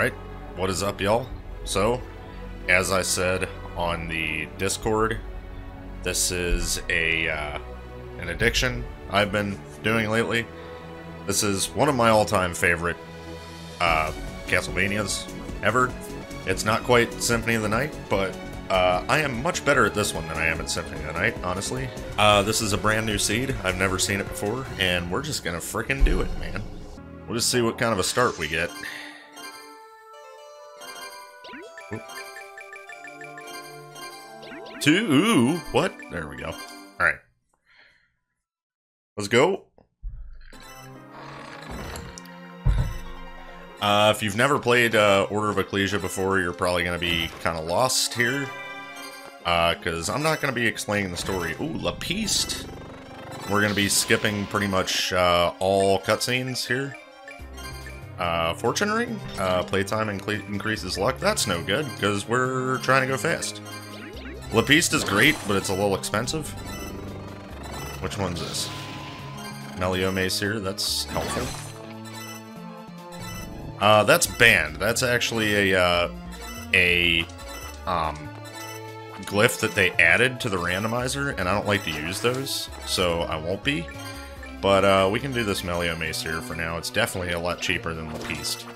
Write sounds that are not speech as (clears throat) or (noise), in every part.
Alright, what is up, y'all? So, as I said on the Discord, this is a uh, an addiction I've been doing lately. This is one of my all-time favorite uh, Castlevanias ever. It's not quite Symphony of the Night, but uh, I am much better at this one than I am at Symphony of the Night, honestly. Uh, this is a brand new seed. I've never seen it before, and we're just gonna fricking do it, man. We'll just see what kind of a start we get. Two, ooh, what? There we go. Alright. Let's go. Uh, if you've never played uh, Order of Ecclesia before, you're probably going to be kind of lost here. Because uh, I'm not going to be explaining the story. Ooh, Lapiste. We're going to be skipping pretty much uh, all cutscenes here. Uh, Fortune Ring? Uh, playtime increases luck? That's no good, because we're trying to go fast. Lapiste is great, but it's a little expensive. Which one's this? Melio Macir, that's helpful. Uh, that's banned. That's actually a, uh, a, um, glyph that they added to the randomizer, and I don't like to use those, so I won't be. But, uh, we can do this Melio Macir for now. It's definitely a lot cheaper than Lapiste.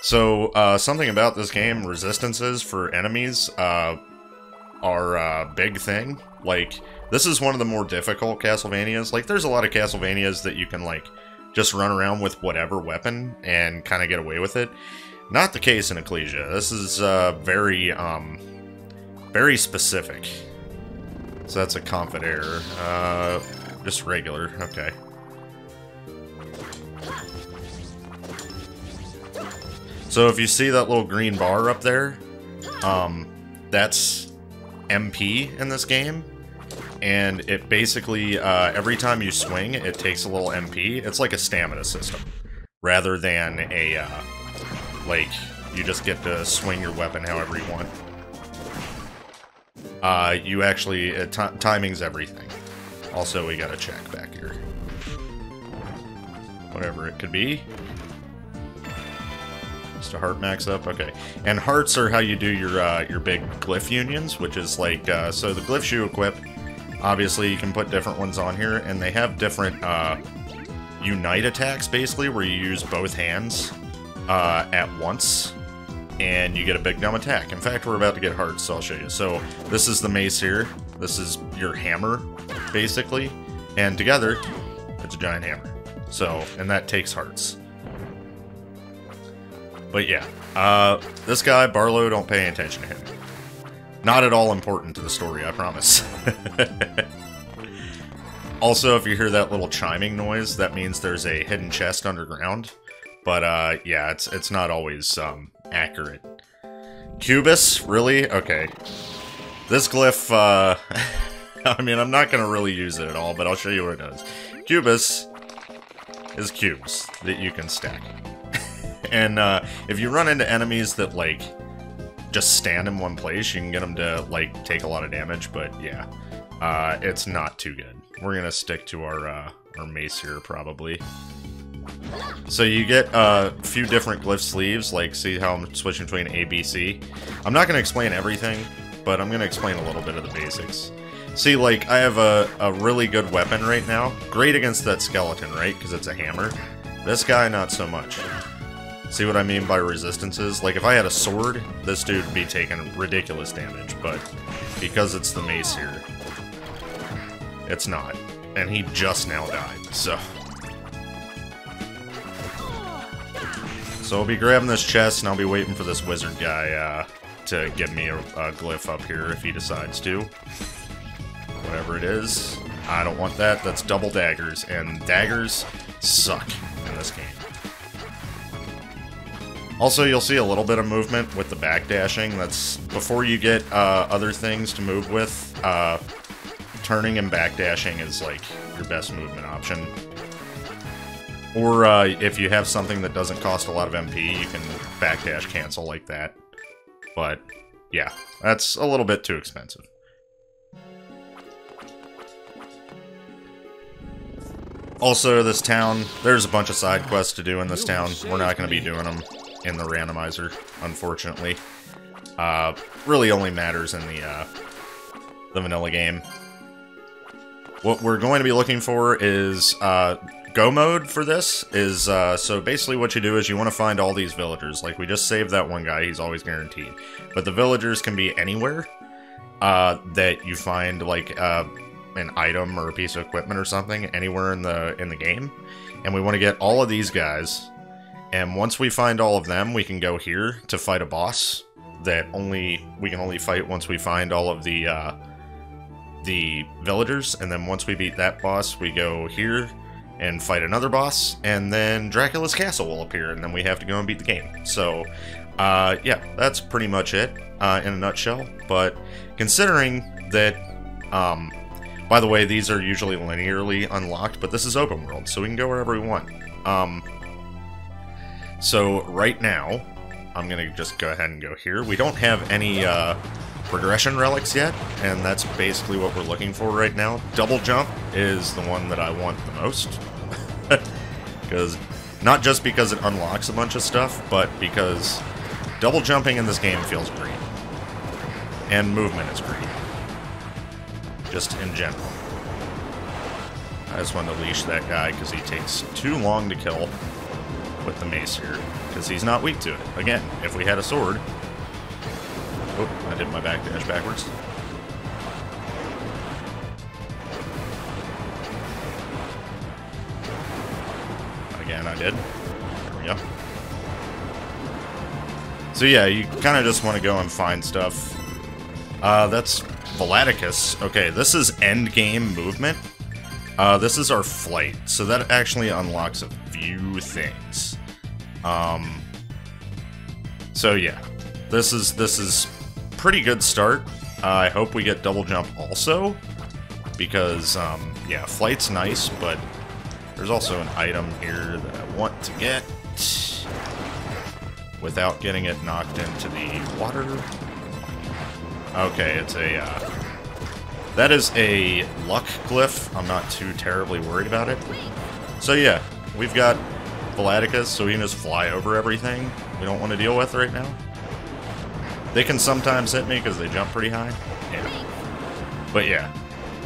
So, uh, something about this game, resistances for enemies, uh, are a big thing. Like, this is one of the more difficult Castlevanias. Like, there's a lot of Castlevanias that you can, like, just run around with whatever weapon and kind of get away with it. Not the case in Ecclesia. This is, uh, very, um, very specific. So that's a Confodere. Uh, just regular. Okay. So if you see that little green bar up there, um, that's MP in this game. And it basically, uh, every time you swing, it takes a little MP. It's like a stamina system. Rather than a, uh, like, you just get to swing your weapon however you want. Uh, you actually, uh, timing's everything. Also, we got a check back here. Whatever it could be. A heart max up? Okay. And hearts are how you do your uh, your big glyph unions, which is like, uh, so the glyphs you equip, obviously you can put different ones on here, and they have different uh, unite attacks, basically, where you use both hands uh, at once, and you get a big dumb attack. In fact, we're about to get hearts, so I'll show you. So this is the mace here. This is your hammer, basically, and together, it's a giant hammer. So, and that takes hearts. But yeah, uh, this guy, Barlowe, don't pay attention to him. Not at all important to the story, I promise. (laughs) also, if you hear that little chiming noise, that means there's a hidden chest underground. But uh, yeah, it's it's not always um, accurate. Cubus, really? Okay. This glyph, uh, (laughs) I mean, I'm not going to really use it at all, but I'll show you what it does. Cubus is cubes that you can stack. And uh, if you run into enemies that, like, just stand in one place, you can get them to, like, take a lot of damage, but yeah, uh, it's not too good. We're gonna stick to our, uh, our mace here, probably. So you get a few different glyph sleeves, like see how I'm switching between A, B, C. I'm not going to explain everything, but I'm going to explain a little bit of the basics. See, like, I have a, a really good weapon right now. Great against that skeleton, right? Because it's a hammer. This guy, not so much. See what I mean by resistances? Like, if I had a sword, this dude would be taking ridiculous damage, but because it's the mace here, it's not. And he just now died, so... So I'll be grabbing this chest, and I'll be waiting for this wizard guy, uh, to give me a, a glyph up here if he decides to. Whatever it is. I don't want that. That's double daggers, and daggers suck in this game. Also, you'll see a little bit of movement with the backdashing. That's before you get uh, other things to move with. Uh, turning and backdashing is like your best movement option. Or uh, if you have something that doesn't cost a lot of MP, you can backdash cancel like that. But yeah, that's a little bit too expensive. Also, this town, there's a bunch of side quests to do in this town. We're not going to be doing them in the randomizer, unfortunately. Uh, really only matters in the, uh, the vanilla game. What we're going to be looking for is, uh, go mode for this is, uh, so basically what you do is you want to find all these villagers. Like, we just saved that one guy, he's always guaranteed. But the villagers can be anywhere, uh, that you find, like, uh, an item or a piece of equipment or something anywhere in the in the game and we want to get all of these guys and once we find all of them we can go here to fight a boss that only we can only fight once we find all of the uh, the villagers. And then once we beat that boss we go here and fight another boss. And then Dracula's castle will appear and then we have to go and beat the game. So uh, yeah that's pretty much it uh, in a nutshell. But considering that um, by the way, these are usually linearly unlocked, but this is open world, so we can go wherever we want. Um, so right now, I'm going to just go ahead and go here. We don't have any uh, progression relics yet, and that's basically what we're looking for right now. Double jump is the one that I want the most. (laughs) Because Not just because it unlocks a bunch of stuff, but because double jumping in this game feels great. And movement is great just in general. I just wanted to leash that guy because he takes too long to kill with the mace here, because he's not weak to it. Again, if we had a sword... Oh, I did my back dash backwards. Again, I did. There we go. So yeah, you kind of just want to go and find stuff. Uh, that's Volaticus. Okay, this is end game movement. Uh, this is our flight, so that actually unlocks a few things. Um, so yeah, this is this is pretty good start. Uh, I hope we get double jump also, because um, yeah, flight's nice, but there's also an item here that I want to get without getting it knocked into the water. Okay, it's a, uh, That is a luck glyph. I'm not too terribly worried about it. So yeah, we've got Volaticus, so we can just fly over everything we don't want to deal with right now. They can sometimes hit me because they jump pretty high. Yeah. But yeah,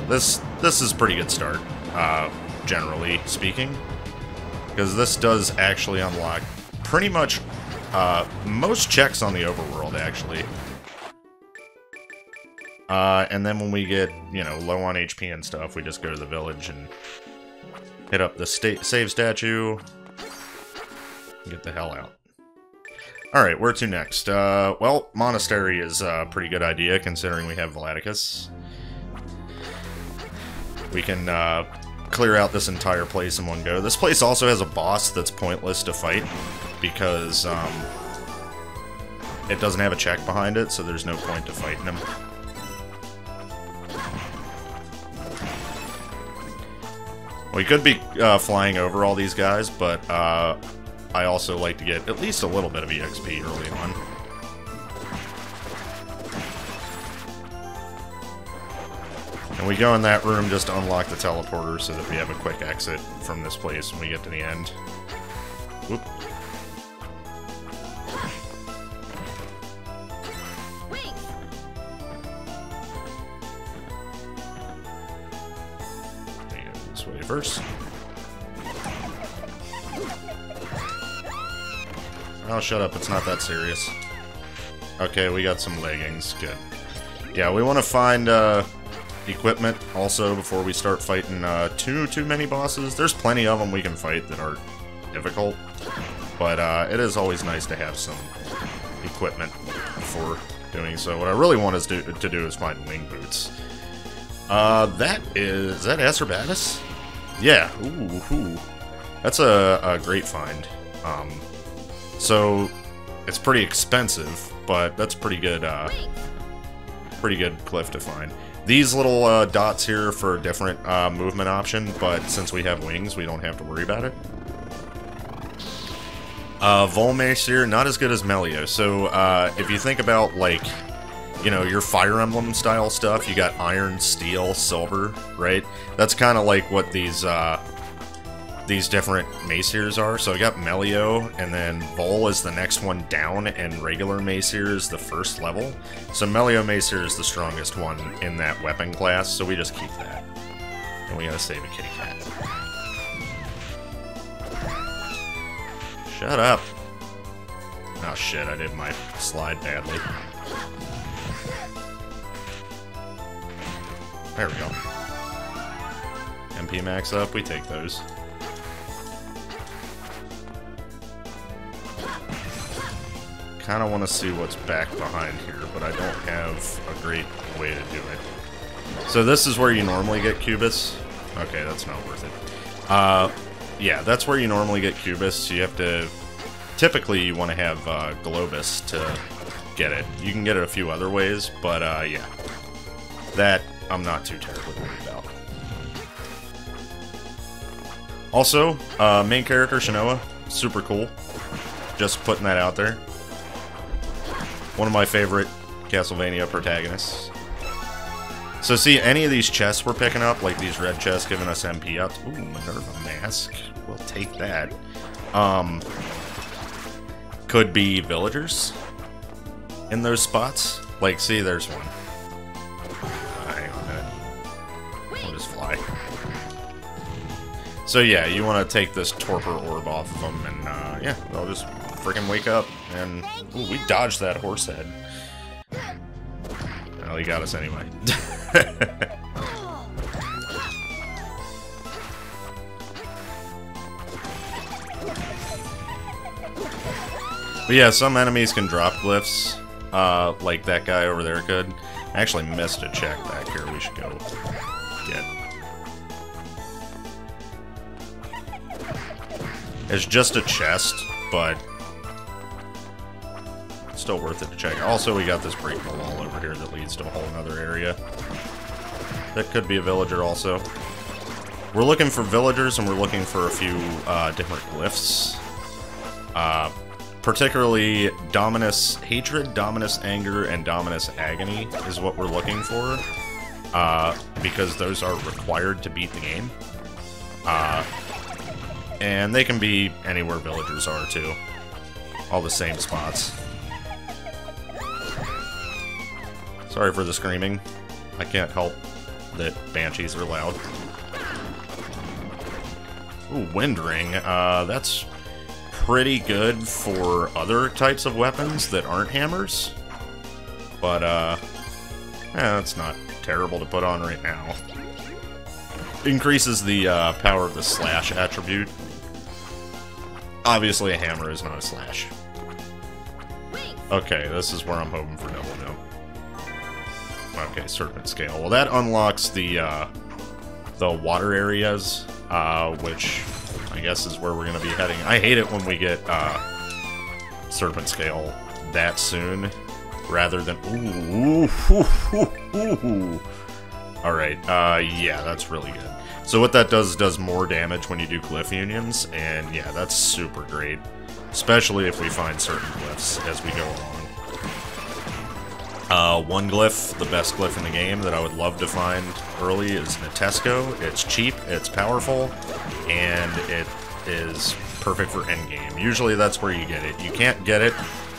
this this is pretty good start, uh, generally speaking. Because this does actually unlock pretty much uh, most checks on the overworld, actually. Uh, and then when we get, you know, low on HP and stuff, we just go to the village and hit up the state save statue. Get the hell out. Alright, where to next? Uh, well, Monastery is a pretty good idea, considering we have Volaticus. We can uh, clear out this entire place in one go. This place also has a boss that's pointless to fight, because um, it doesn't have a check behind it, so there's no point to fighting him. We could be uh, flying over all these guys, but uh, I also like to get at least a little bit of EXP early on. And we go in that room just to unlock the teleporter so that we have a quick exit from this place when we get to the end. Whoop. first. Oh, shut up. It's not that serious. Okay, we got some leggings. Good. Yeah, we want to find uh, equipment also before we start fighting uh, too too many bosses. There's plenty of them we can fight that are difficult, but uh, it is always nice to have some equipment for doing so. What I really want is to, to do is find wing boots. Uh, that is... Is that Acerbatus? Yeah, ooh, ooh. That's a, a great find. Um, so, it's pretty expensive, but that's pretty good, uh, pretty good glyph to find. These little uh, dots here for a different uh, movement option, but since we have wings, we don't have to worry about it. Uh, Vol Macir, not as good as Melio. So, uh, if you think about, like, you know, your Fire Emblem style stuff, you got iron, steel, silver, right? That's kind of like what these, uh, these different Macirs are. So I got Melio, and then Vol is the next one down, and regular Macir is the first level. So Melio Macir is the strongest one in that weapon class, so we just keep that. And we gotta save a kitty cat. Shut up. Oh shit, I did my slide badly. There we go. MP max up, we take those. Kind of want to see what's back behind here, but I don't have a great way to do it. So this is where you normally get Cubus. Okay, that's not worth it. Uh, yeah, that's where you normally get Cubus. You have to... Typically, you want to have uh, Globus to get it. You can get it a few other ways, but uh, yeah. That I'm not too terribly worried about. Also, uh, main character Shanoa, super cool. Just putting that out there. One of my favorite Castlevania protagonists. So see, any of these chests we're picking up, like these red chests giving us MP up. Ooh, Minerva Mask. We'll take that. Um, could be villagers in those spots. Like, see, there's one. Hang on, I'll just fly. So yeah, you want to take this torpor orb off of them, and uh, yeah, they'll just freaking wake up. And ooh, we dodged that horse head. Well, he got us anyway. (laughs) but yeah, some enemies can drop glyphs, uh, like that guy over there could. I actually missed a check back here. We should go get. It's just a chest, but still worth it to check. Also, we got this breakable wall over here that leads to a whole other area. That could be a villager also. We're looking for villagers, and we're looking for a few uh, different glyphs. Uh, particularly Dominus Hatred, Dominus Anger, and Dominus Agony is what we're looking for. Uh, because those are required to beat the game. Uh, and they can be anywhere villagers are, too. All the same spots. Sorry for the screaming. I can't help that banshees are loud. Ooh, Wind Ring. Uh, that's pretty good for other types of weapons that aren't hammers. But, uh, yeah, that's not terrible to put on right now. Increases the uh, power of the slash attribute Obviously, a hammer is not a slash. Okay, this is where I'm hoping for double jump. Okay, Serpent Scale. Well, that unlocks the, uh, the water areas, uh, which I guess is where we're going to be heading. I hate it when we get, uh, Serpent Scale that soon, rather than... Ooh, ooh, ooh, ooh. Alright, uh, yeah, that's really good. So what that does does more damage when you do glyph unions, and yeah, that's super great. Especially if we find certain glyphs as we go along. Uh, one glyph, the best glyph in the game that I would love to find early is Nitesco. It's cheap, it's powerful, and it is perfect for endgame. Usually that's where you get it. You can't get it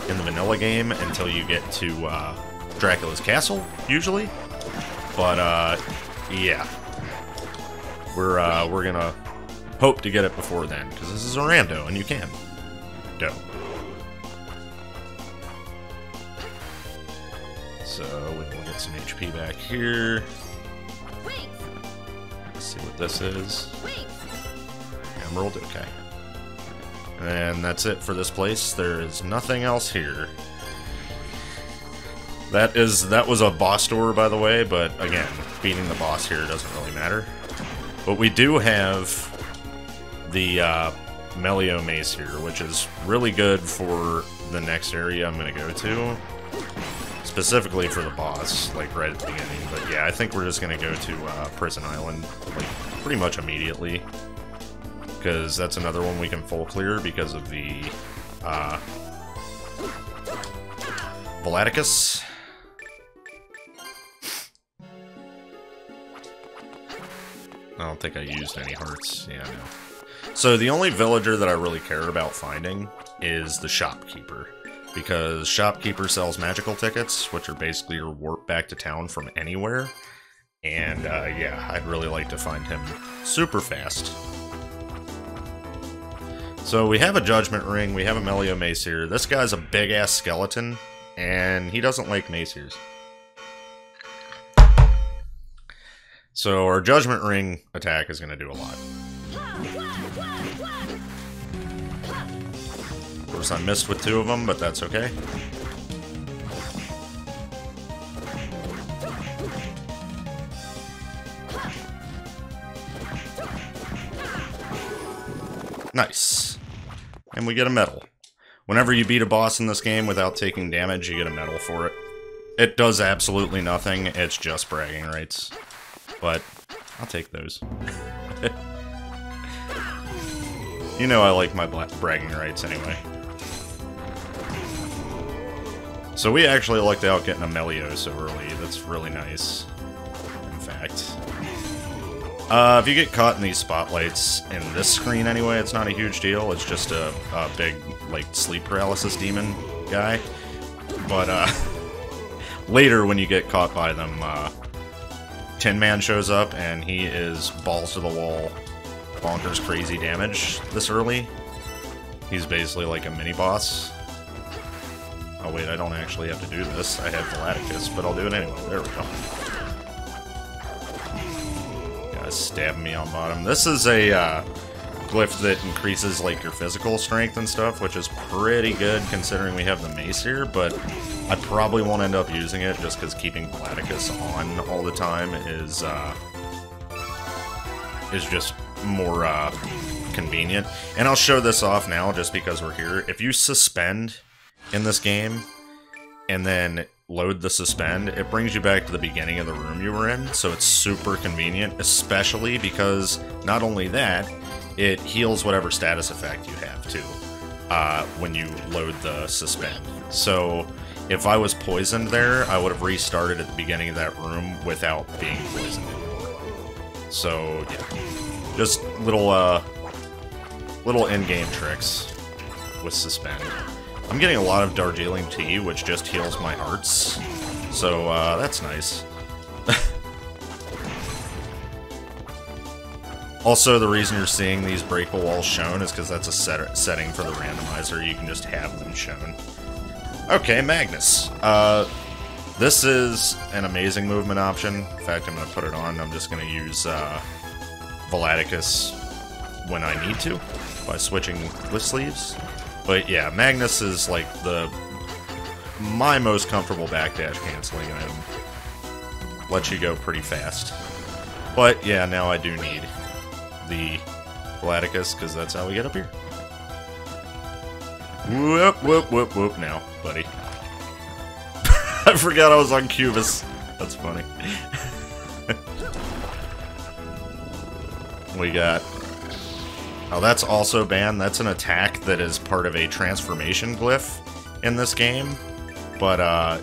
in the vanilla game until you get to uh, Dracula's Castle, usually. But, uh, yeah, we're uh, we're gonna hope to get it before then, because this is a rando, and you can. Do. So we will get some HP back here. Let's see what this is. Emerald, okay. And that's it for this place. There is nothing else here. That is that was a boss door, by the way, but again, beating the boss here doesn't really matter. But we do have the uh, Melio Macir, which is really good for the next area I'm going to go to. Specifically for the boss, like right at the beginning. But yeah, I think we're just to go to uh, Prison Island, like, pretty much immediately. Because that's another one we can full clear because of the, uh, Volaticus. I don't think I used any hearts. Yeah, no. So the only villager that I really care about finding is the shopkeeper. Because shopkeeper sells magical tickets, which are basically your warp back to town from anywhere. And uh, yeah, I'd really like to find him super fast. So we have a Judgment Ring, we have a Melio Macir. This guy's a big-ass skeleton, and he doesn't like Macirs. So our Judgment Ring attack is going to do a lot. Of course, I missed with two of them, but that's okay. Nice. And we get a medal. Whenever you beat a boss in this game without taking damage, you get a medal for it. It does absolutely nothing, it's just bragging rights. But, I'll take those. (laughs) you know I like my bragging rights anyway. So we actually lucked out getting a Melio so early, that's really nice. In fact. Uh, if you get caught in these spotlights, in this screen anyway, it's not a huge deal. It's just a, a big, like, sleep paralysis demon guy. But, uh, (laughs) later when you get caught by them, uh, Tin Man shows up and he is balls to the wall, bonkers crazy damage this early. He's basically like a mini-boss. Oh wait, I don't actually have to do this. I have Volaticus, but I'll do it anyway. There we go Guys stab me on bottom. This is a uh, glyph that increases like your physical strength and stuff, which is pretty good considering we have the mace here, but I probably won't end up using it just because keeping Volaticus on all the time is uh, is just more uh, convenient. And I'll show this off now just because we're here. If you suspend in this game and then load the suspend, it brings you back to the beginning of the room you were in, so it's super convenient, especially because not only that, it heals whatever status effect you have too uh, when you load the suspend. So if I was poisoned there, I would have restarted at the beginning of that room without being poisoned anymore. So yeah, just little uh, little in-game tricks with suspend. I'm getting a lot of Darjeeling tea, which just heals my hearts. So, uh, that's nice. (laughs) also, the reason you're seeing these breakable walls shown is because that's a set setting for the randomizer. You can just have them shown. Okay, Magnus. Uh, this is an amazing movement option. In fact, I'm going to put it on. I'm just going to use uh, Volaticus when I need to by switching glyph sleeves. But yeah, Magnus is like the my most comfortable backdash canceling item. Lets you go pretty fast. But yeah, now I do need the Volaticus, because that's how we get up here. Whoop, whoop, whoop, whoop now, buddy. (laughs) I forgot I was on Cubus. That's funny. (laughs) we got Oh, that's also banned. That's an attack that is part of a transformation glyph in this game. But, uh,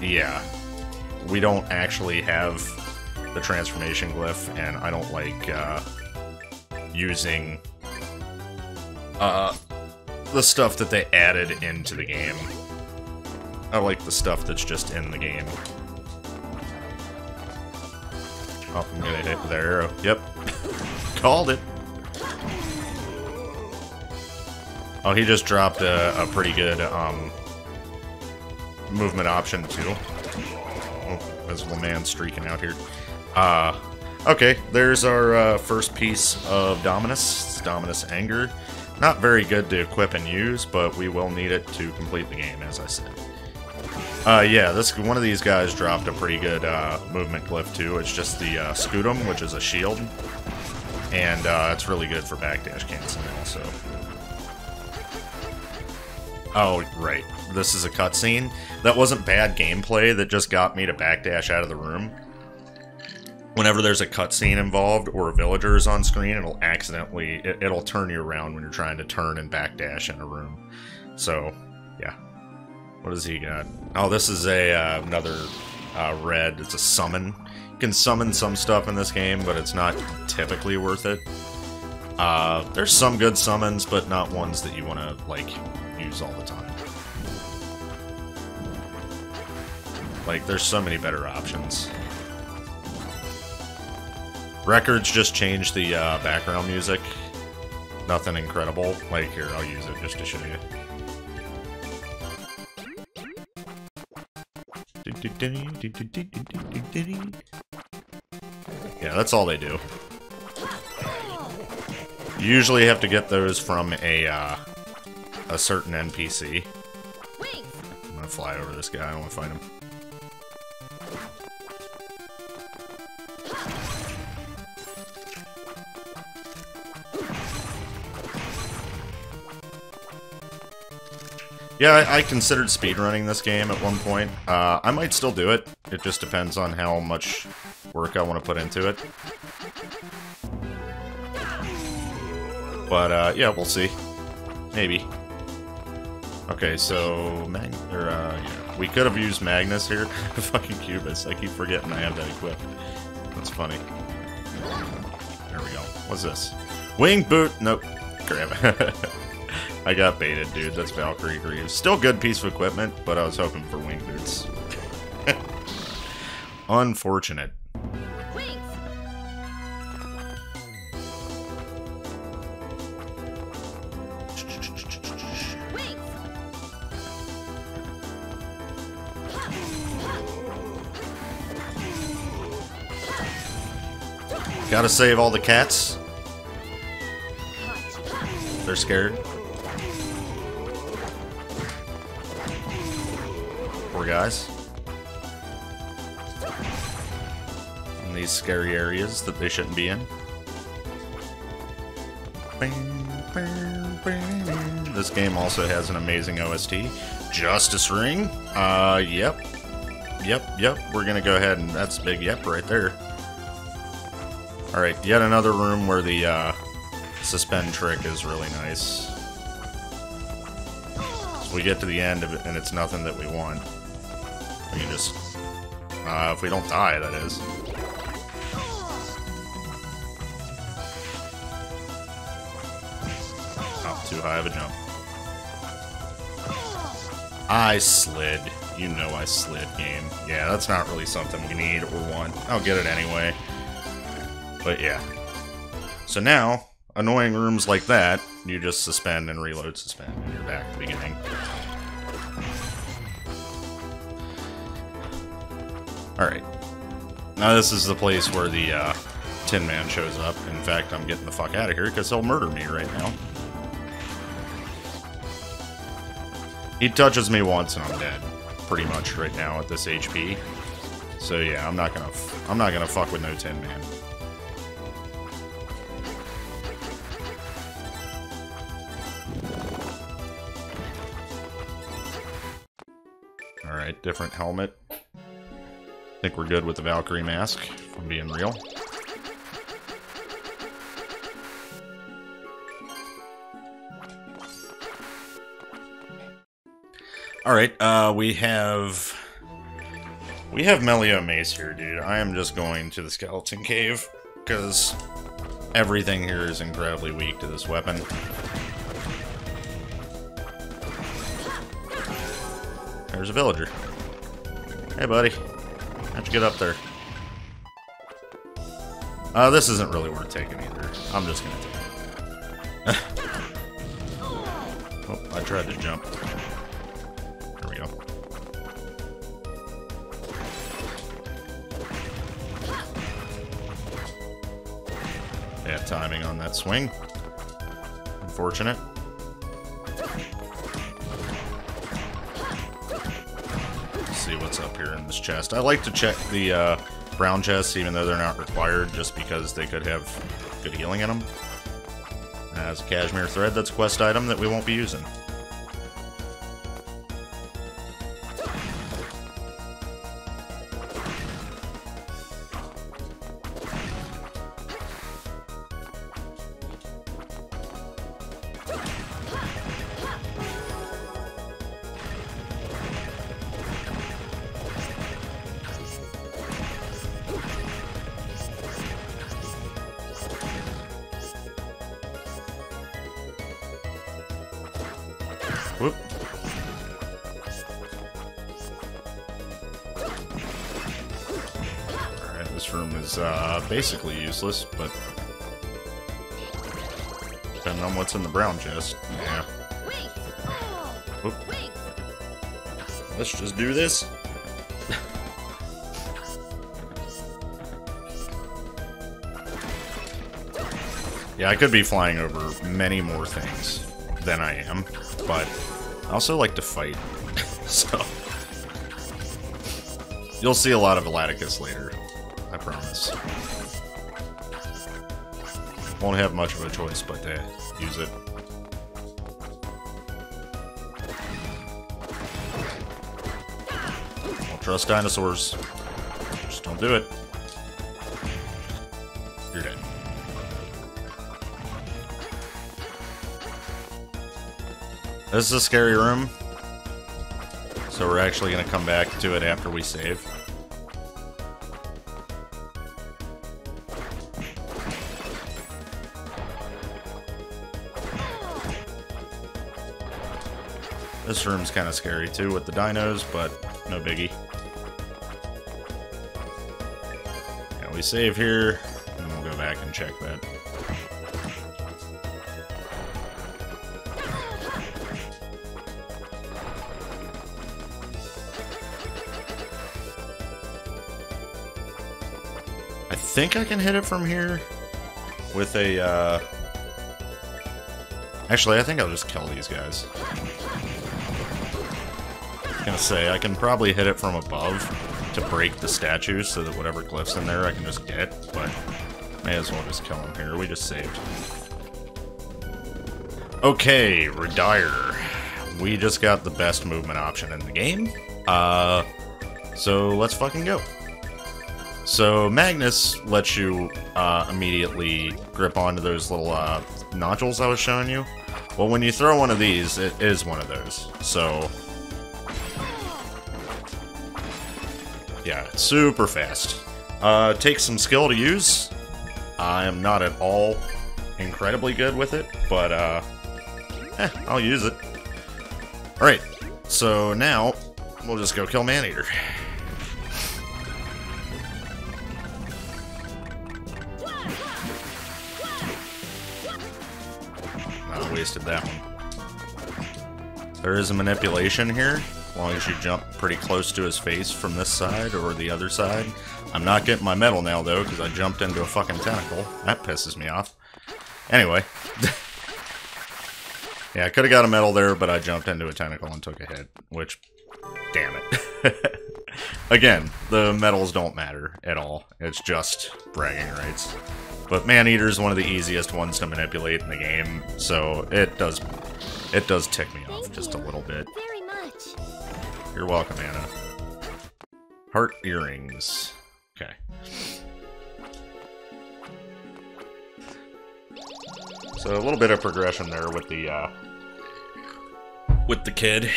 yeah. We don't actually have the transformation glyph, and I don't like, uh, using, uh, the stuff that they added into the game. I like the stuff that's just in the game. Oh, I'm gonna hit arrow. Yep. (laughs) Called it. Oh, he just dropped a, a pretty good um, movement option, too. Oh, visible man streaking out here. Uh, okay, there's our uh, first piece of Dominus. It's Dominus Anger. Not very good to equip and use, but we will need it to complete the game, as I said. Uh, yeah, this one of these guys dropped a pretty good uh, movement glyph too. It's just the uh, Scutum, which is a shield, and uh, it's really good for backdash canceling also. Oh, right. This is a cutscene. That wasn't bad gameplay, that just got me to backdash out of the room. Whenever there's a cutscene involved or a villager is on screen, it'll accidentally, it, will turn you around when you're trying to turn and backdash in a room. So, yeah. What does he got? Oh, this is a uh, another uh, red. It's a summon. You can summon some stuff in this game, but it's not typically worth it. Uh, there's some good summons, but not ones that you want to, like, use all the time. Like, there's so many better options. Records just changed the uh, background music. Nothing incredible. Like, here, I'll use it just to show you. Yeah, that's all they do. You usually have to get those from a, uh, a certain NPC. I'm gonna fly over this guy, I wanna fight him. Yeah, I, I considered speedrunning this game at one point. Uh, I might still do it. It just depends on how much work I want to put into it. But, uh, yeah, we'll see. Maybe. Okay, so, Mag or, uh, yeah. we could have used Magnus here. (laughs) Fucking Cubus. I keep forgetting I have that equipped. That's funny. There we go. What's this? Wing boot! Nope. Grab (laughs) I got baited, dude. That's Valkyrie Greaves. Still good piece of equipment, but I was hoping for wing boots. (laughs) Unfortunate. Gotta save all the cats. They're scared. Poor guys. In these scary areas that they shouldn't be in. This game also has an amazing OST. Justice Ring? Uh, yep. Yep, yep. We're gonna go ahead and that's big yep right there. Alright, yet another room where the uh, suspend trick is really nice. So we get to the end of it and it's nothing that we want. We can just... Uh, if we don't die, that is. Not too high of a jump. I slid. You know I slid, game. Yeah, that's not really something we need or want. I'll get it anyway. But yeah. So now, annoying rooms like that, you just suspend and reload suspend, and you're back to the beginning. Alright. Now this is the place where the uh, Tin Man shows up. In fact, I'm getting the fuck out of here because he'll murder me right now. He touches me once and I'm dead, pretty much right now at this HP. So yeah, I'm not gonna I'm not gonna fuck with no Tin Man. Different helmet. I think we're good with the Valkyrie mask, if I'm being real. Alright, uh, we have... We have Melio Macir, dude. I am just going to the Skeleton Cave, because everything here is incredibly weak to this weapon. There's a villager. Hey, buddy. How'd you get up there? Uh, this isn't really worth taking either. I'm just gonna take it. (laughs) oh, I tried to jump. There we go. Bad timing on that swing. Unfortunate. Chest. I like to check the uh, brown chests, even though they're not required, just because they could have good healing in them. As a cashmere thread, that's a quest item that we won't be using. In the brown chest, yeah. Oop. Let's just do this. yeah, I could be flying over many more things than I am, but I also like to fight, (laughs) so... You'll see a lot of Volaticus later, I promise. Won't have much of a choice but to use it. Don't trust dinosaurs. Just don't do it. You're dead. This is a scary room. So we're actually going to come back to it after we save. This room's kind of scary too with the dinos, but no biggie. Yeah, we save here, and we'll go back and check that. I think I can hit it from here with a, uh... Actually, I think I'll just kill these guys. Gonna say, I can probably hit it from above to break the statues so that whatever glyphs in there I can just get, but may as well just kill him here. We just saved. Okay, Redire. We just got the best movement option in the game. Uh, so let's fucking go. So Magnus lets you uh, immediately grip onto those little uh, nodules I was showing you. Well, when you throw one of these, it is one of those. So, yeah, super fast. Uh, takes some skill to use. I am not at all incredibly good with it, but uh, eh, I'll use it. Alright, so now we'll just go kill Maneater. I wasted that one. There is a manipulation here, as long as you jump pretty close to his face from this side or the other side. I'm not getting my medal now, though, because I jumped into a fucking tentacle. That pisses me off. Anyway. (laughs) yeah, I could have got a medal there, but I jumped into a tentacle and took a hit, which... Damn it. (laughs) Again, the medals don't matter at all. It's just bragging rights. But Maneater is one of the easiest ones to manipulate in the game, so it does it does tick me off just a little bit. You're welcome, Anna. Heart earrings. Okay. So a little bit of progression there with the uh with the kid.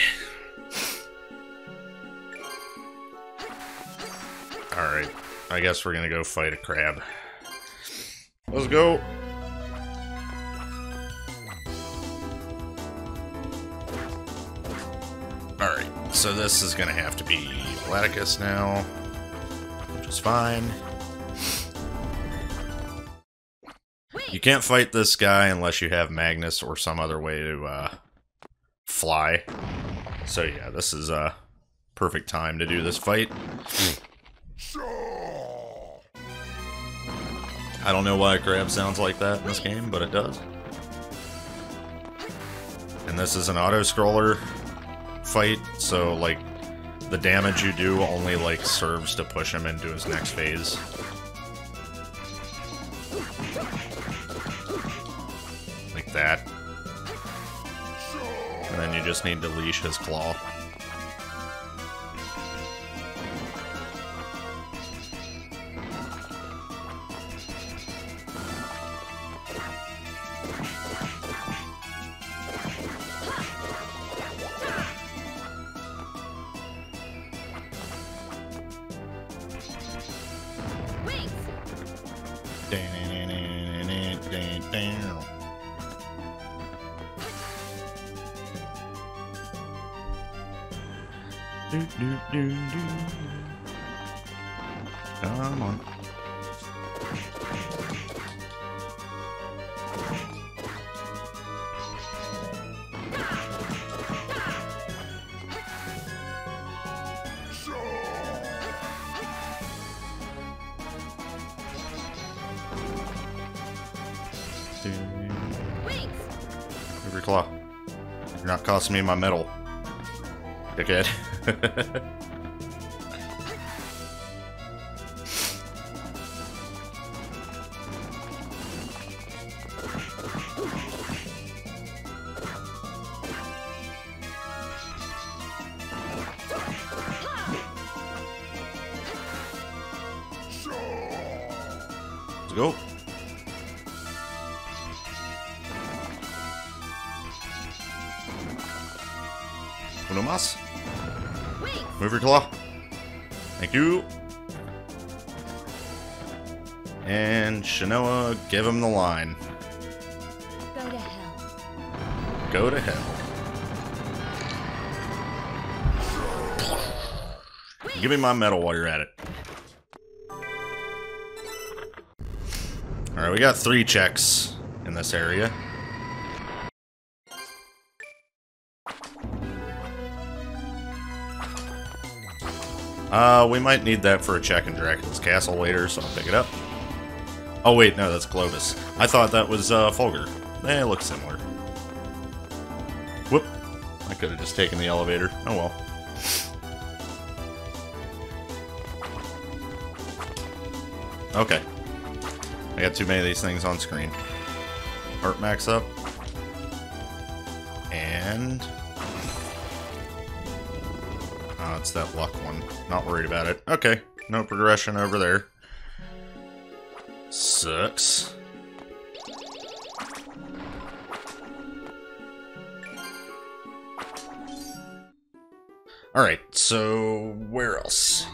Alright. I guess we're gonna go fight a crab. Let's go. Alright, so this is gonna have to be Volaticus now, which is fine. You can't fight this guy unless you have Magnus or some other way to uh, fly. So yeah, this is a uh, perfect time to do this fight. I don't know why a crab sounds like that in this game, but it does. And this is an auto-scroller fight, so, like, the damage you do only, like, serves to push him into his next phase. Like that. And then you just need to leash his claw. Do, do, do. Come on. Wings. Every claw. You're not costing me my medal. Dickhead. (laughs) give him the line. Go to hell. Go to hell. Give me my medal while you're at it. Alright, we got three checks in this area. Uh, we might need that for a check in Dracula's Castle later, so I'll pick it up. Oh wait, no, that's Clovis. I thought that was, uh, Fulgur. It looks similar. Whoop. I could have just taken the elevator. Oh well. Okay. I got too many of these things on screen. Heart max up. And... Oh, it's that luck one. Not worried about it. Okay. No progression over there. Sucks. Alright, so where else?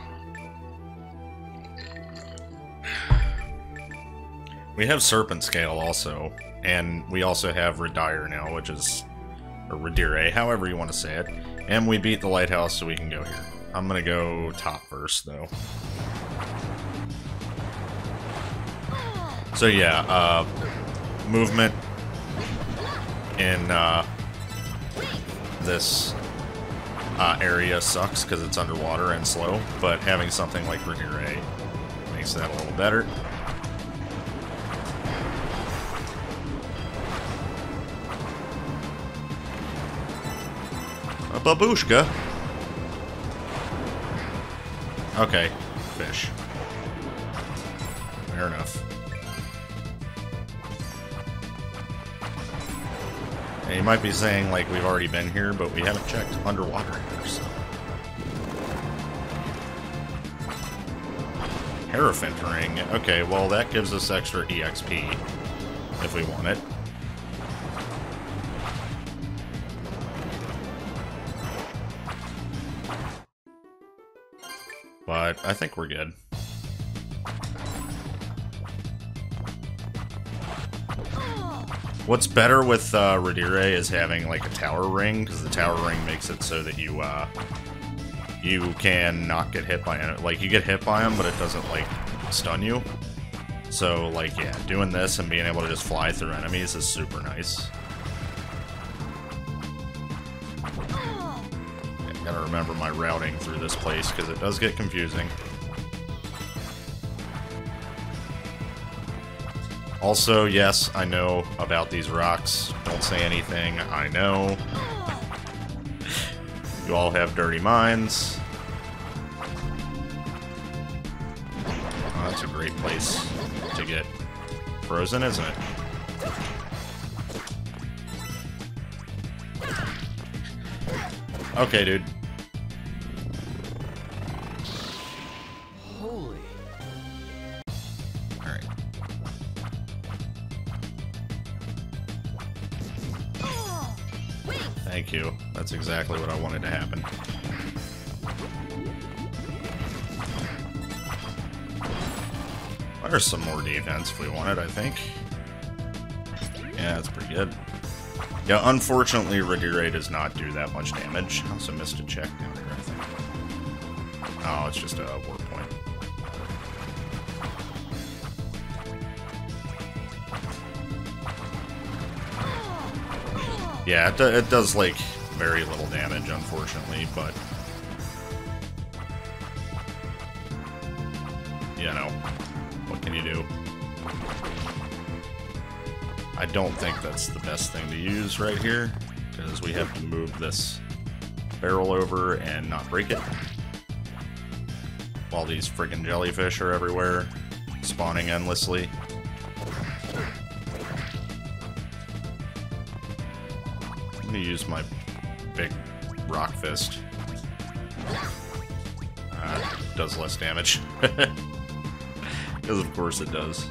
We have Serpent Scale also, and we also have Redire now, which is... or Redire, however you want to say it. And we beat the lighthouse, so we can go here. I'm gonna go top first, though. So yeah, uh, movement in uh, this uh, area sucks because it's underwater and slow, but having something like Redire makes that a little better. A babushka. Okay, fish. Fair enough. And you might be saying, like, we've already been here, but we haven't checked underwater here, so... Hierophant ring. Okay, well, that gives us extra EXP, if we want it. But I think we're good. What's better with uh, Redire is having like a tower ring, because the tower ring makes it so that you uh, you can not get hit by. Like you get hit by them, but it doesn't like stun you. So like yeah, doing this and being able to just fly through enemies is super nice. I gotta remember my routing through this place because it does get confusing. Also, yes, I know about these rocks. Don't say anything. I know. you all have dirty minds. Oh, that's a great place to get frozen, isn't it? Okay, dude. Defense if we want it, I think. Yeah, that's pretty good. Yeah, unfortunately, Redire does not do that much damage. I also missed a check down here, I think. Oh, it's just a war point. Yeah, it, it does, like, very little damage, unfortunately, but... don't think that's the best thing to use right here, because we have to move this barrel over and not break it. While these friggin' jellyfish are everywhere, spawning endlessly. I'm gonna use my big rock fist. Uh, does less damage. (laughs) Because of course it does.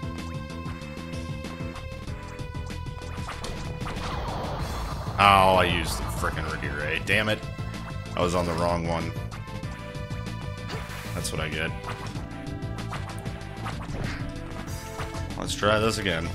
Oh, I used the frickin' Regiere. Damn it. I was on the wrong one. That's what I get. Let's try this again.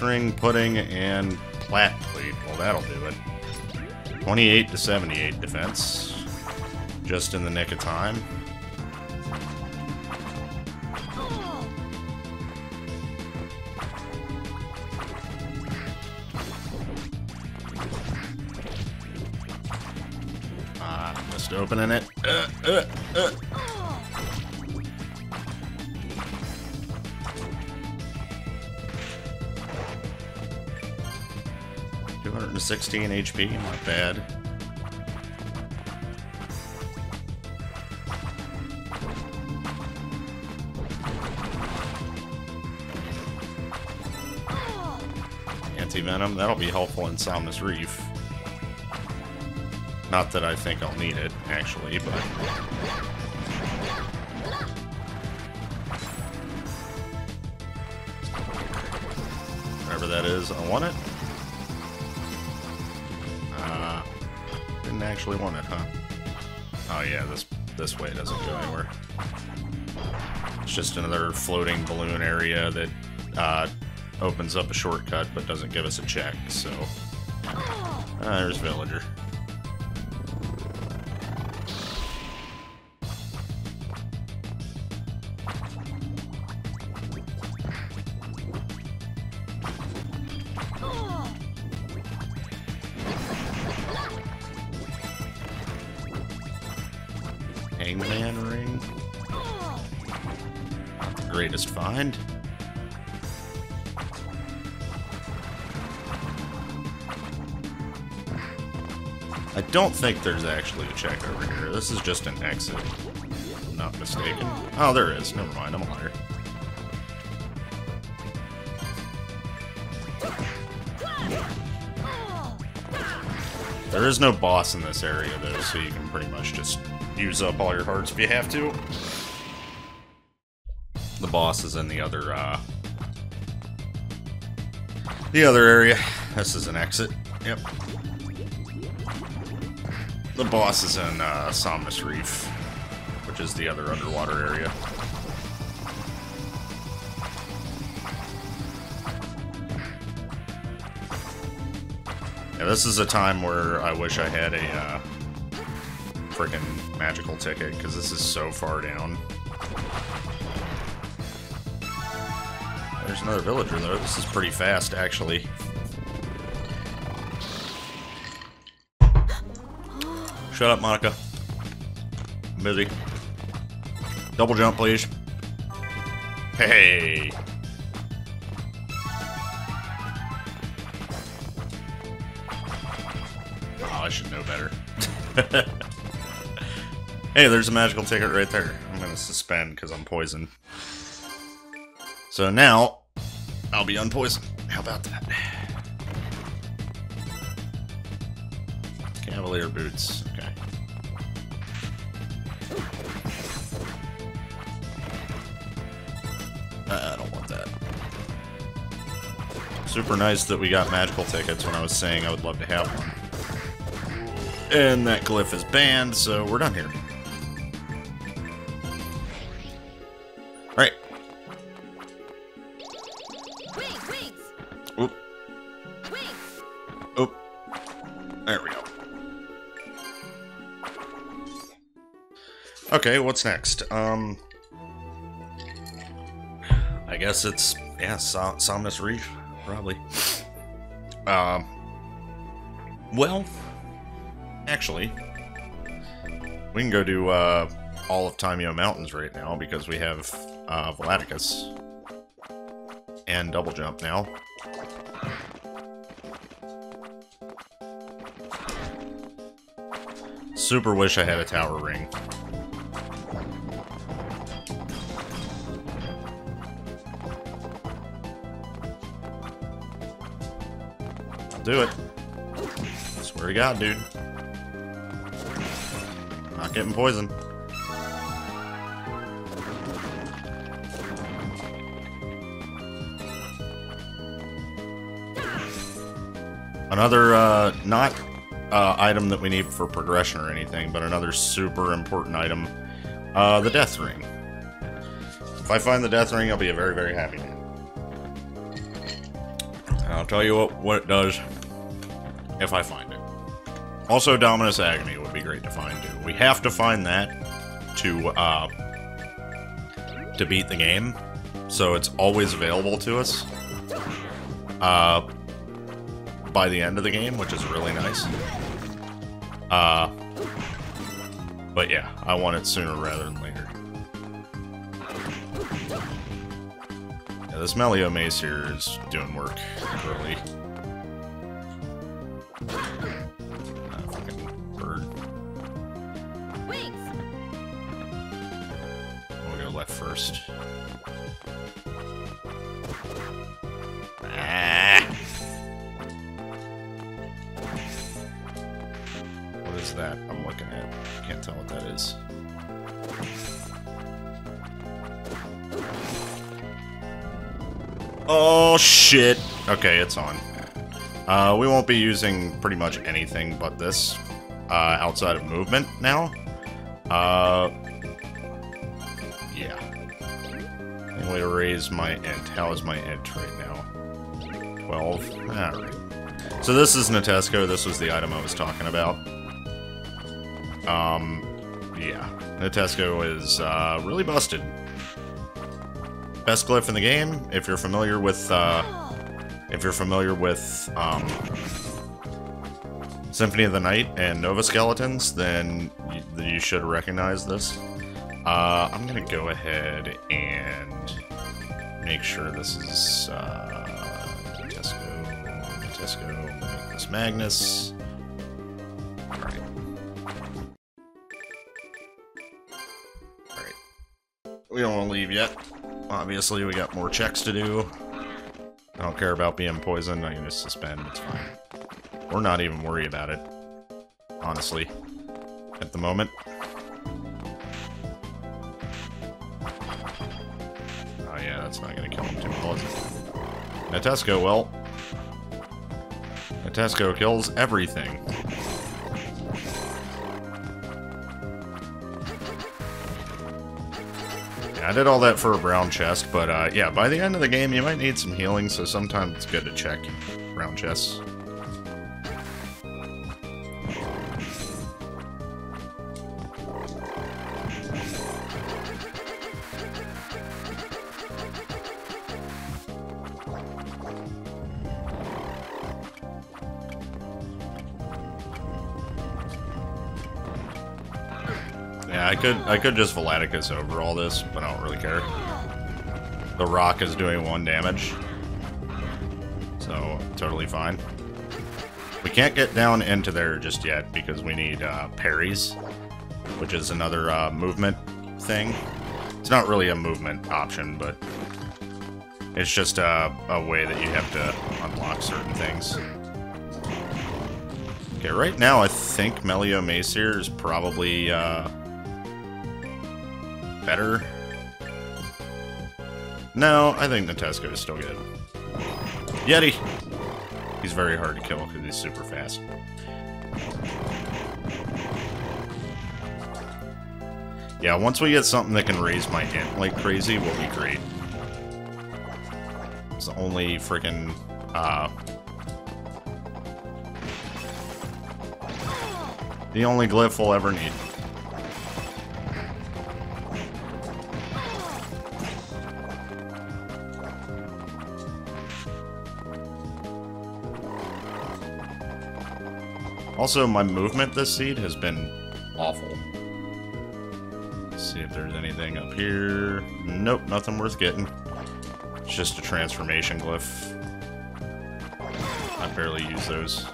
Ring, pudding, and plat plate. Well, that'll do it. 28 to 78 defense. Just in the nick of time. opening it. Uh, uh, uh. Two hundred and sixteen HP, not bad. Anti-venom, that'll be helpful in Somnus Reef. Not that I think I'll need it, actually, but... Whatever that is, I want it. Actually want it, huh? Oh yeah, this this way doesn't go anywhere. It's just another floating balloon area that uh, opens up a shortcut but doesn't give us a check, so... Uh, there's Villager. Think there's actually a check over here. This is just an exit. I'm not mistaken. Oh, there is. Never mind. I'm a liar. There is no boss in this area, though, so you can pretty much just use up all your hearts if you have to. The boss is in the other, uh... The other area. This is an exit. Yep. The boss is in, uh, Somnus Reef, which is the other underwater area. Yeah, this is a time where I wish I had a, uh, freaking magical ticket, because this is so far down. There's another villager, though. This is pretty fast, actually. Shut up, Monica. I'm busy. Double jump, please. Hey! Oh, I should know better. (laughs) hey, there's a magical ticket right there. I'm gonna suspend because I'm poisoned. So now, I'll be unpoisoned. How about that? Cavalier boots. Super nice that we got magical tickets when I was saying I would love to have one. And that glyph is banned, so we're done here. Alright. Oop. Oop. There we go. Okay, what's next? Um... I guess it's, yeah, Som Somnus Reef, probably. Um... Well... Actually... We can go to, uh, all of Tymeo Mountains right now, because we have, uh, Volaticus. And Double Jump now. Super wish I had a tower ring. Do it. Swear to God, dude. Not getting poisoned. Another, uh, not uh, item that we need for progression or anything, but another super important item, uh, the Death Ring. If I find the Death Ring, I'll be a very, very happy man. I'll tell you what, what it does if I find it. Also, Dominus Agony would be great to find, too. We have to find that to, uh, to beat the game, so it's always available to us. Uh, by the end of the game, which is really nice. Uh, but yeah, I want it sooner rather than later. Yeah, this Melio Macir is doing work early. Okay, it's on. Uh, we won't be using pretty much anything but this uh, outside of movement now. Uh, yeah. Only way to raise my int. How is my int right now? 12? Alright. So this is Nitesco. This was the item I was talking about. Um, yeah. Nitesco is uh, really busted. Best glyph in the game. If you're familiar with, uh, if you're familiar with um, Symphony of the Night and Nova Skeletons, then you, you should recognize this. Uh, I'm gonna go ahead and make sure this is uh, Tesco, Tesco, this Magnus. All right. All right. We don't want to leave yet. Obviously, we got more checks to do. I don't care about being poisoned. I can just suspend. It's fine. We're not even worried about it. Honestly. At the moment. Oh yeah, that's not gonna kill him too well, is it? Nitesco, well... Nitesco kills everything. I did all that for a brown chest, but uh, yeah, by the end of the game you might need some healing, so sometimes it's good to check brown chests. Could I could just Volaticus over all this, but I don't really care. The rock is doing one damage. So, totally fine. We can't get down into there just yet because we need uh, Paries, which is another uh, movement thing. It's not really a movement option, but it's just a, a way that you have to unlock certain things. Okay, right now I think Melio Macir is probably uh, better No, I think Nitesco is still good. Yeti! He's very hard to kill because he's super fast. Yeah, once we get something that can raise my int like crazy, we'll be great. It's the only freaking, uh... The only glyph we'll ever need. Also, my movement this seed has been awful. Let's see if there's anything up here. Nope, nothing worth getting. It's just a transformation glyph. I barely use those.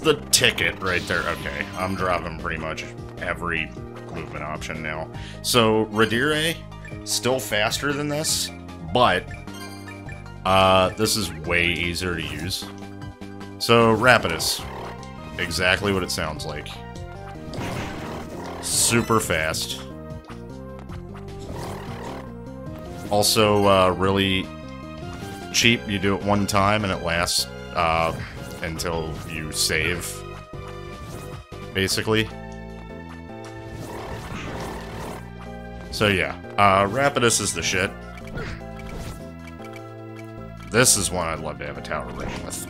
The ticket right there. Okay, I'm dropping pretty much every movement option now. So, Radire, still faster than this, but uh, this is way easier to use. So, Rapidus. Exactly what it sounds like. Super fast. Also, uh, really cheap. You do it one time and it lasts uh, until you save, basically. So yeah, uh, Rapidus is the shit. This is one I'd love to have a tower ring with.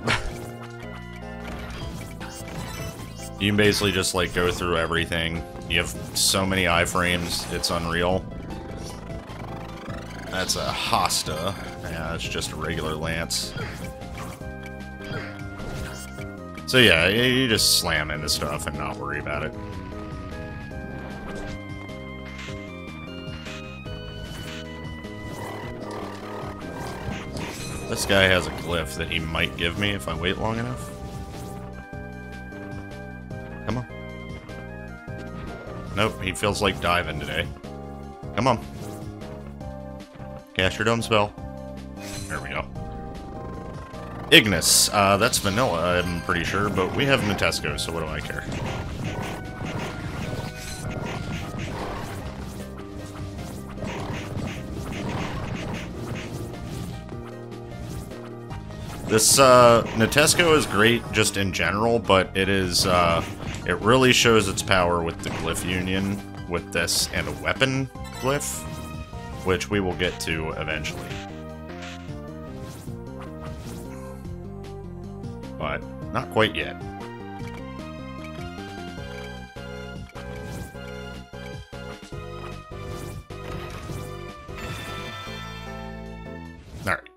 (laughs) you can basically just like go through everything. You have so many iframes, it's unreal. That's a Hasta. Yeah, it's just a regular lance. So yeah, you just slam into stuff and not worry about it. This guy has a glyph that he might give me if I wait long enough. Come on. Nope, he feels like diving today. Come on. Cast your dome spell. Ignis. Uh, that's vanilla, I'm pretty sure, but we have Nitesco, so what do I care? This, uh, Nitesco is great just in general, but it is, uh, it really shows its power with the Glyph Union with this and a weapon glyph, which we will get to eventually. Not quite yet. Alright.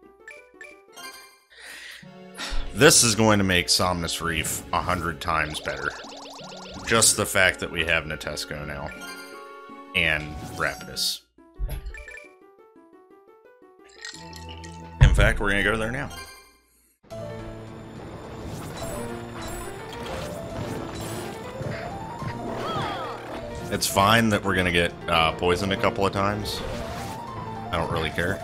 This is going to make Somnus Reef a hundred times better. Just the fact that we have Nitesco now. And Rapidus. In fact, we're gonna go there now. It's fine that we're gonna get uh, poisoned a couple of times. I don't really care.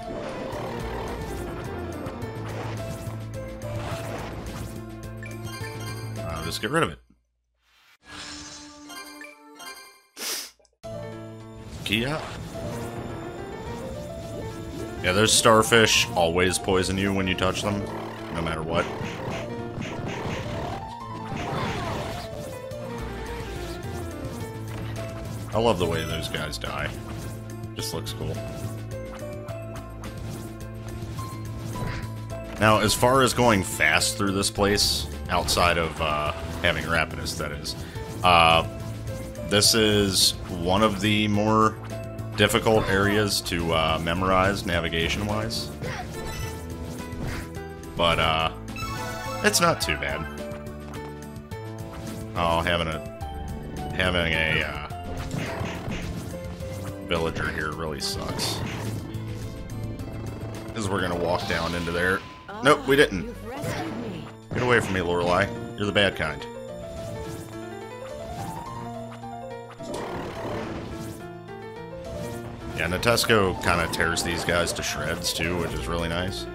I'll just get rid of it. Kia? Yeah, those starfish always poison you when you touch them, no matter what. I love the way those guys die. Just looks cool. Now, as far as going fast through this place, outside of uh, having Rapidus, that is, uh, this is one of the more difficult areas to uh, memorize navigation-wise. But, uh, it's not too bad. Oh, having a, having a, uh, villager here really sucks. Because we're gonna walk down into there. Nope, we didn't. Ah, me. Get away from me, Lorelei. You're the bad kind. Yeah, Nitesco kind of tears these guys to shreds too, which is really nice.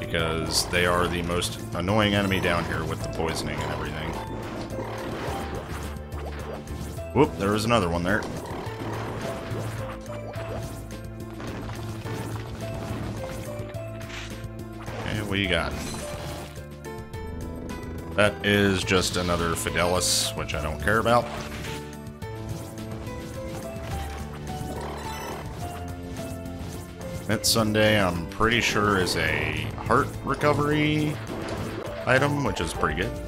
Because they are the most annoying enemy down here with the poisoning and everything. Whoop, there was another one there. Okay, what you got? That is just another Fidelis, which I don't care about. Mint Sundae, I'm pretty sure, is a heart recovery item, which is pretty good.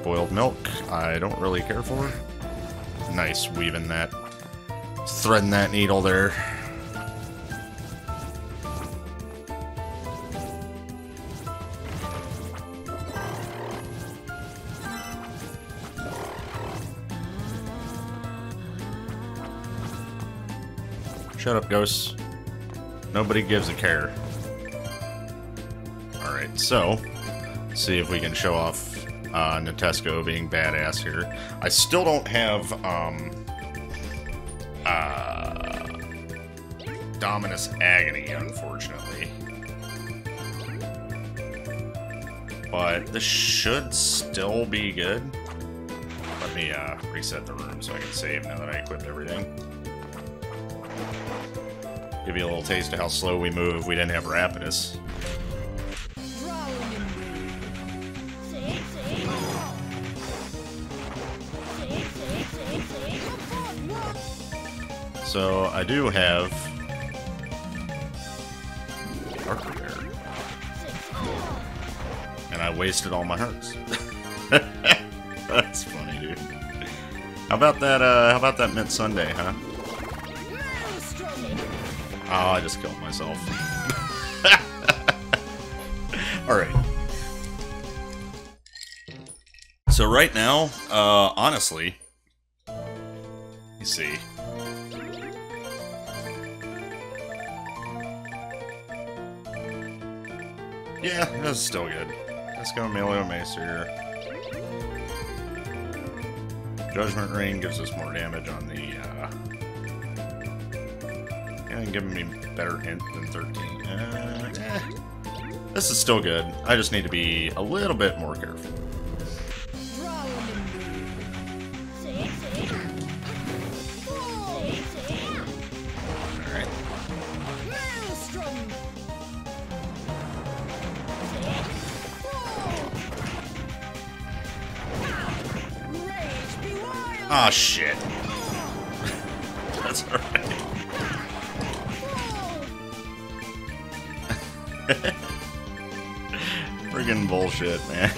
Spoiled milk, I don't really care for. Nice weaving that, threading that needle there. Shut up, ghosts. Nobody gives a care. Alright, so, see if we can show off uh, Nitesco being badass here. I still don't have, um, uh, Dominus Agony, unfortunately. But this should still be good. Let me, uh, reset the room so I can save now that I equipped everything. Give you a little taste of how slow we move if we didn't have Rapidus. So I do have Dark Repair. And I wasted all my hearts. (laughs) That's funny, dude. How about that, uh, how about that Mint Sundae, huh? Oh, I just killed myself. (laughs) Alright. So right now, uh, honestly, That's still good. Let's go Melio Maester. Judgment Ring gives us more damage on the, uh... Yeah, giving me better hint than 13. Uh, eh. This is still good. I just need to be a little bit more careful. Oh, shit. (laughs) That's alright. (laughs) Friggin' bullshit, man.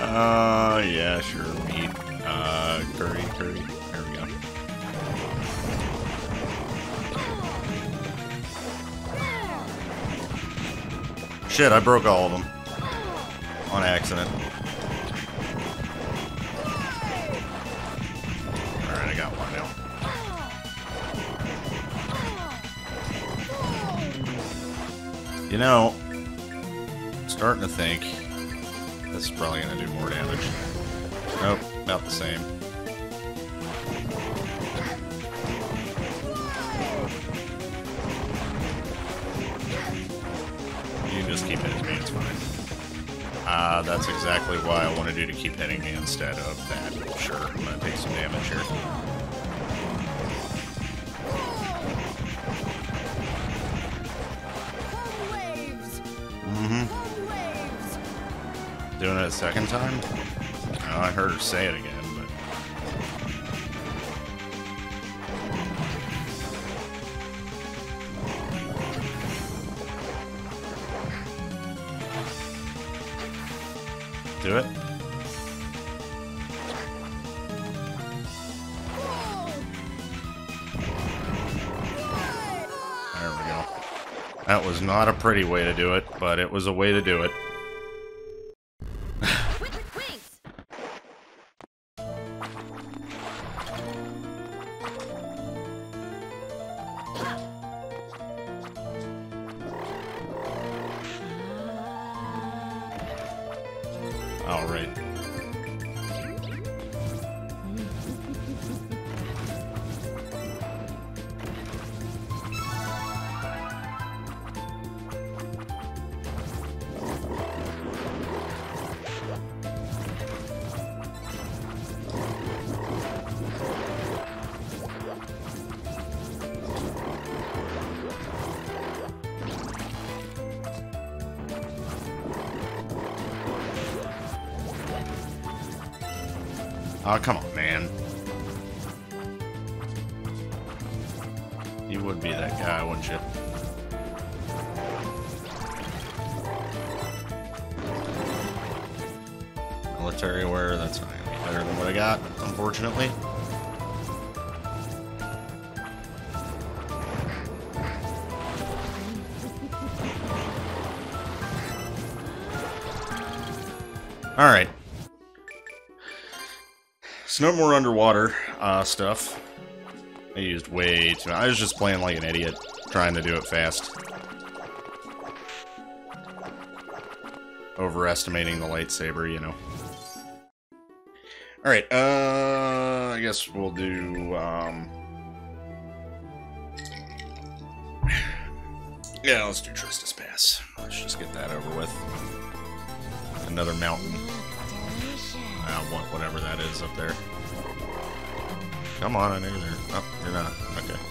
(laughs) uh, yeah, sure, meat. Uh, curry, curry. There we go. Shit, I broke all of them. On accident. Know, I'm starting to think this is probably going to do more damage. Nope, about the same. You can just keep hitting me, it's fine. Uh, that's exactly why I wanted you to keep hitting me instead of that. Sure, I'm going to take some damage here. Doing it a second time? Oh, I heard her say it again, but... Do it. There we go. That was not a pretty way to do it, but it was a way to do it. More underwater uh, stuff. I used way too much. I was just playing like an idiot, trying to do it fast. Overestimating the lightsaber, you know. Alright, uh, I guess we'll do, um... (sighs) Yeah, let's do Tristis Pass. Let's just get that over with. Another mountain. I want whatever that is up there. Come on, I you're there. Oh, you're not. Okay.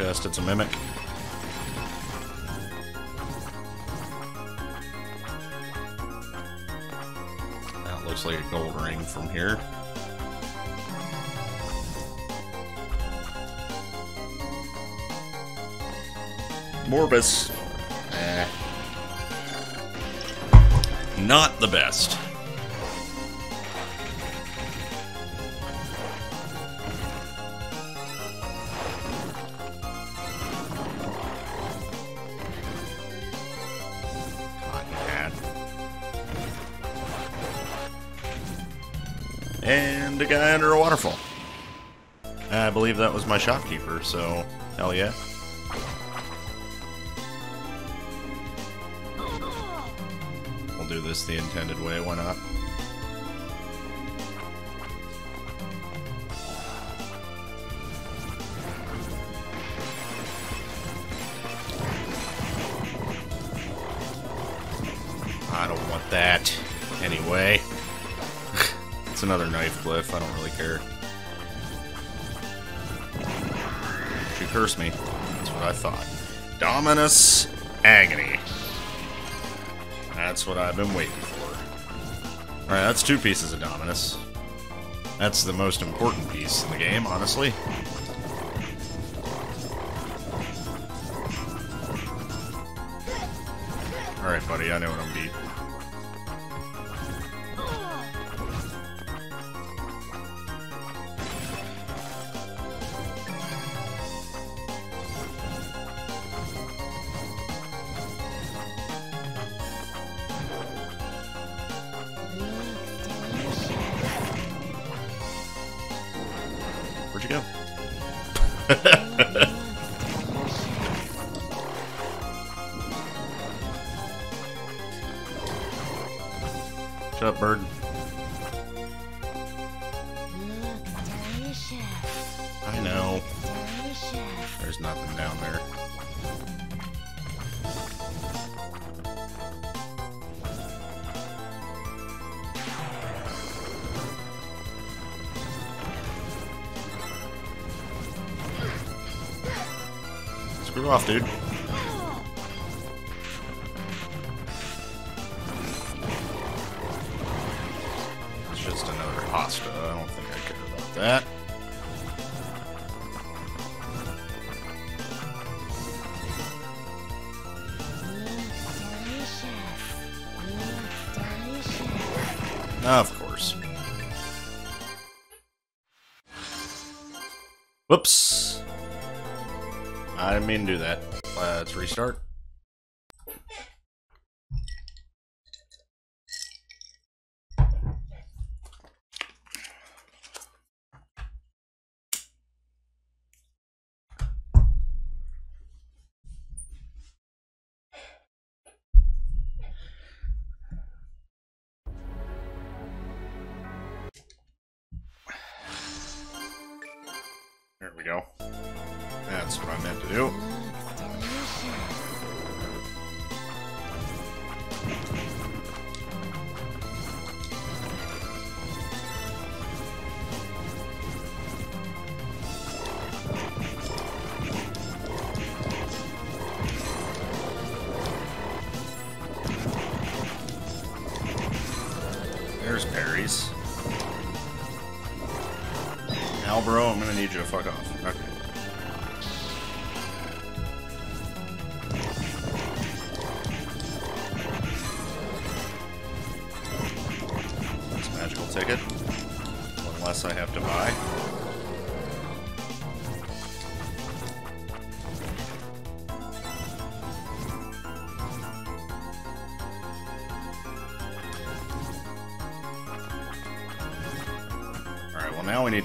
Chest, it's a mimic. That looks like a gold ring from here. Morbus. Eh. Not the best. Believe that was my shopkeeper, so hell yeah. We'll do this the intended way, why not? She cursed me. That's what I thought. Dominus Agony. That's what I've been waiting for. Alright, that's two pieces of Dominus. That's the most important piece in the game, honestly. Off, dude. We go. That's what I meant to do.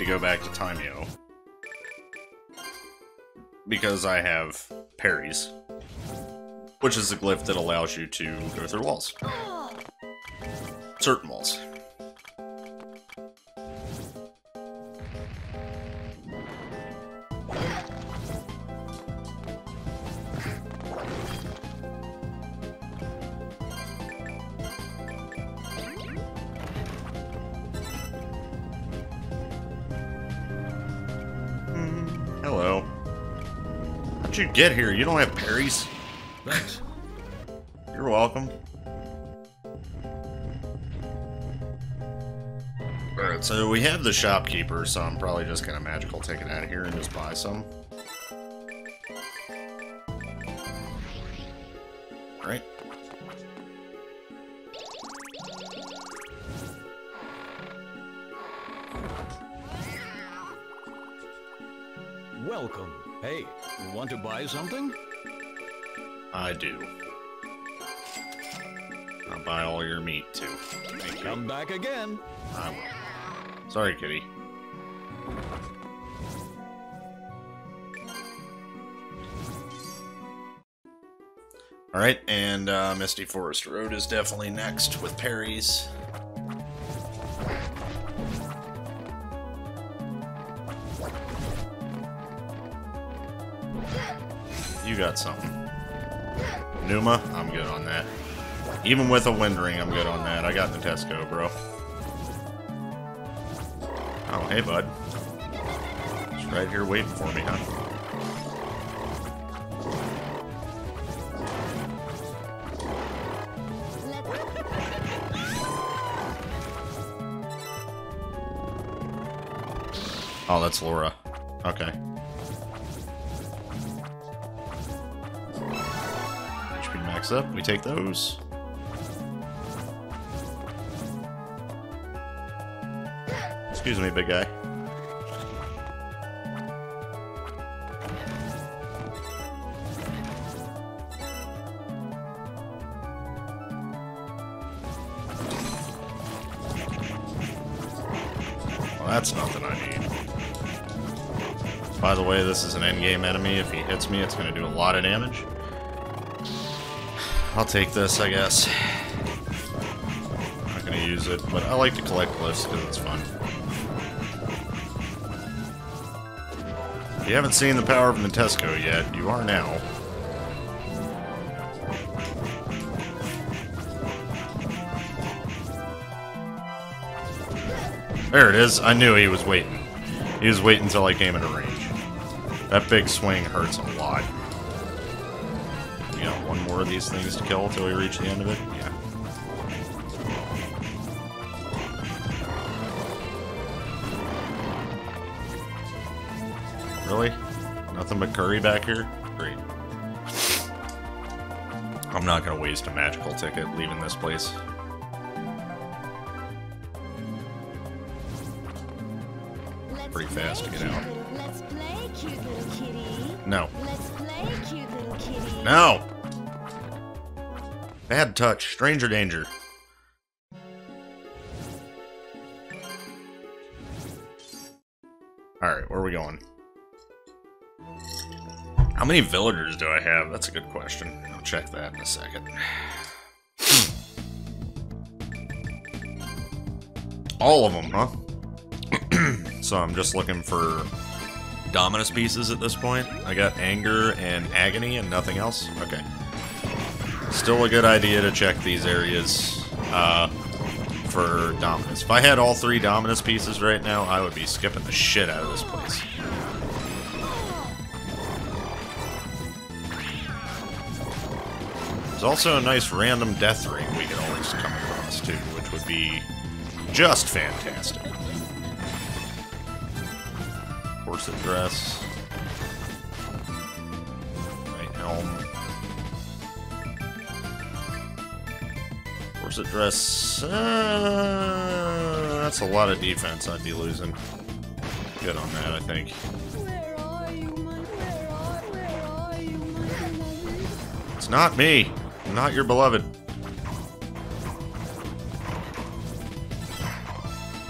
To go back to Tymeo. Because I have Paries. Which is a glyph that allows you to go through walls. Get here? You don't have Paries? Thanks. You're welcome. Alright, so we have the shopkeeper, so I'm probably just gonna magical take it out of here and just buy some. Kitty. Alright, and uh, Misty Forest Road is definitely next with Paries. You got something. Numa, I'm good on that. Even with a wind ring, I'm good on that. I got Nitesco, bro. Oh, hey, bud. Just right here waiting for me, huh? Oh, that's Laura. Okay. HP max up. We take those. Excuse me, big guy. Well, that's nothing I need. By the way, this is an endgame enemy. If he hits me, it's going to do a lot of damage. I'll take this, I guess. I'm not going to use it, but I like to collect glyphs because it's fun. If you haven't seen the power of Nitesco yet, you are now. There it is. I knew he was waiting. He was waiting until I came into range. That big swing hurts a lot. You got one more of these things to kill until we reach the end of it? Macir back here? Great. I'm not gonna waste a magical ticket leaving this place. Pretty fast to get out. Play, no. Play, no! Bad touch. Stranger danger. Many villagers do I have? That's a good question. I'll check that in a second. All of them, huh? (clears throat) so I'm just looking for Dominus pieces at this point. I got Anger and Agony and nothing else? Okay. Still a good idea to check these areas uh, for Dominus. If I had all three Dominus pieces right now, I would be skipping the shit out of this place. Also a nice random death ring we could always come across too, which would be just fantastic. Corset dress. Right helm. Corset dress. Uh, that's a lot of defense I'd be losing. Good on that, I think. It's not me. Not your beloved.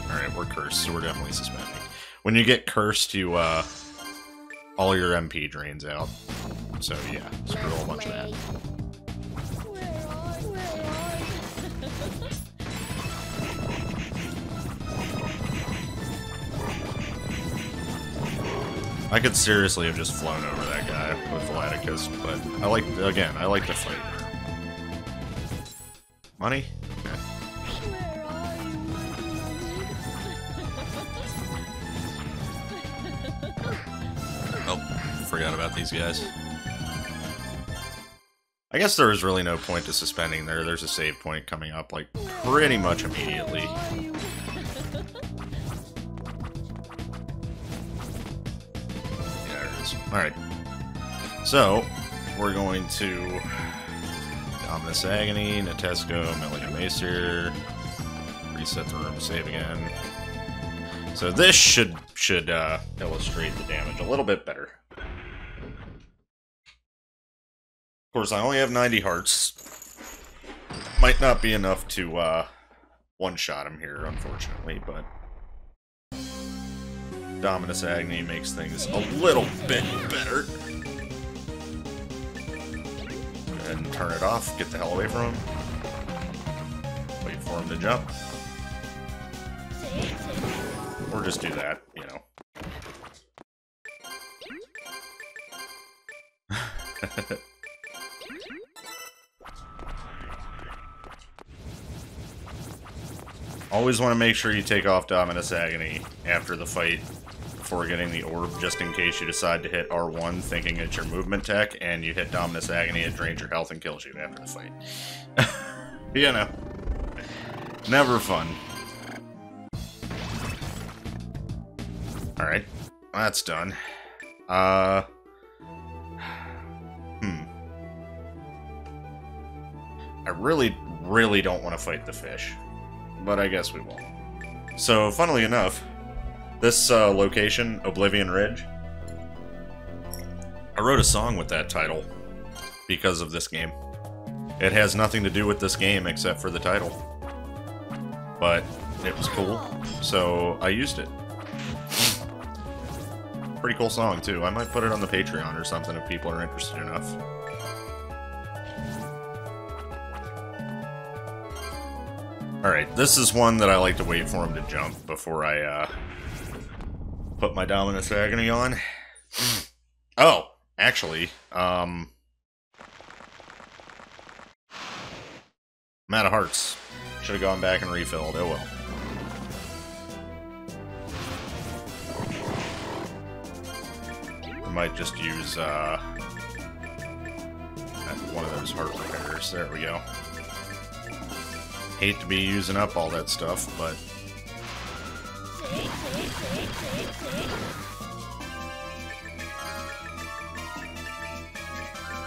Alright, we're cursed, so we're definitely suspending. When you get cursed, you, uh... All your MP drains out. So, yeah, screw a bunch of that. I could seriously have just flown over that guy with Volaticus, but I like, again, I like to fight. Money? Okay. Where are you, Oh, forgot about these guys. I guess there is really no point to suspending there. There's a save point coming up, like, pretty much immediately. Yeah, there it is. Alright. So, we're going to Dominus Agony, Nitesco, Melio Macir, reset the room, save again. So this should should uh, illustrate the damage a little bit better. Of course, I only have 90 hearts. Might not be enough to uh, one-shot him here, unfortunately, but... Dominus Agony makes things a little bit better. And turn it off, get the hell away from him. Wait for him to jump. Or just do that, you know. (laughs) Always want to make sure you take off Dominus Agony after the fight before getting the orb, just in case you decide to hit R1 thinking it's your movement tech, and you hit Dominus Agony, it drains your health and kills you after the fight. (laughs) you know. Never fun. Alright, that's done. Uh... (sighs) Hmm. I really, really don't want to fight the fish. But I guess we won't. So, funnily enough, this uh, location, Oblivion Ridge, I wrote a song with that title because of this game. It has nothing to do with this game except for the title. But it was cool, so I used it. Pretty cool song, too. I might put it on the Patreon or something if people are interested enough. Alright, this is one that I like to wait for him to jump before I, uh, put my Dominus Agony on. oh, actually, um... I'm out of hearts. Should have gone back and refilled. Oh well. I might just use, uh... One of those heart repairs. There we go. Hate to be using up all that stuff, but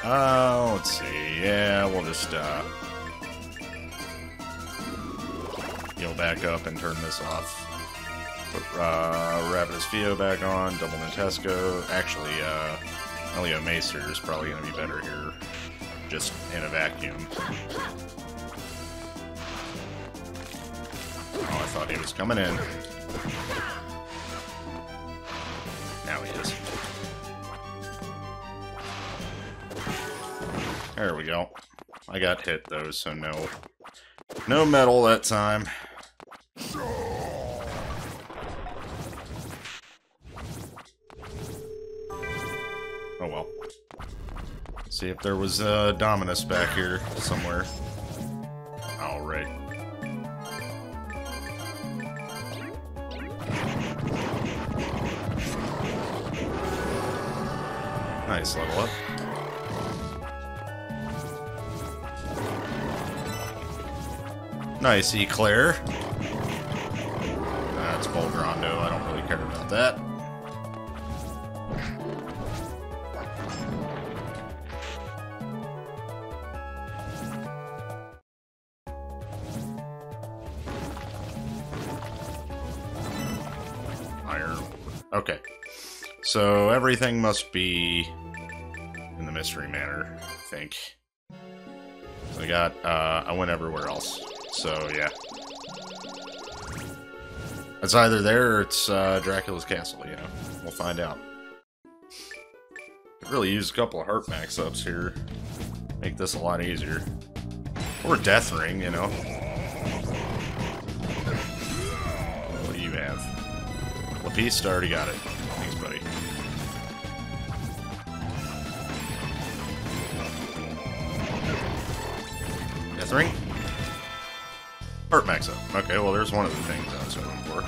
Uh, let's see. Yeah, we'll just, uh... Heal back up and turn this off. Put uh, Rapidus Fio back on, double Nitesco. Actually, uh, Melio Macir is probably going to be better here, just in a vacuum. Oh, I thought he was coming in. Now he is. There we go. I got hit though, so no, no metal that time. Oh well. See if there was uh, Dominus back here somewhere. Nice level up. Nice Eclair. That's Vol Grando. I don't really care about that. Iron. Okay. So everything must be mystery manor, I think. I got, uh, I went everywhere else. So, yeah. It's either there or it's uh, Dracula's castle, you know. We'll find out. Could really use a couple of heart max ups here. Make this a lot easier. Or Death Ring, you know. What do you have? Lapiste already got it. Ring? Heart max up. Okay, well, there's one of the things I was hoping for.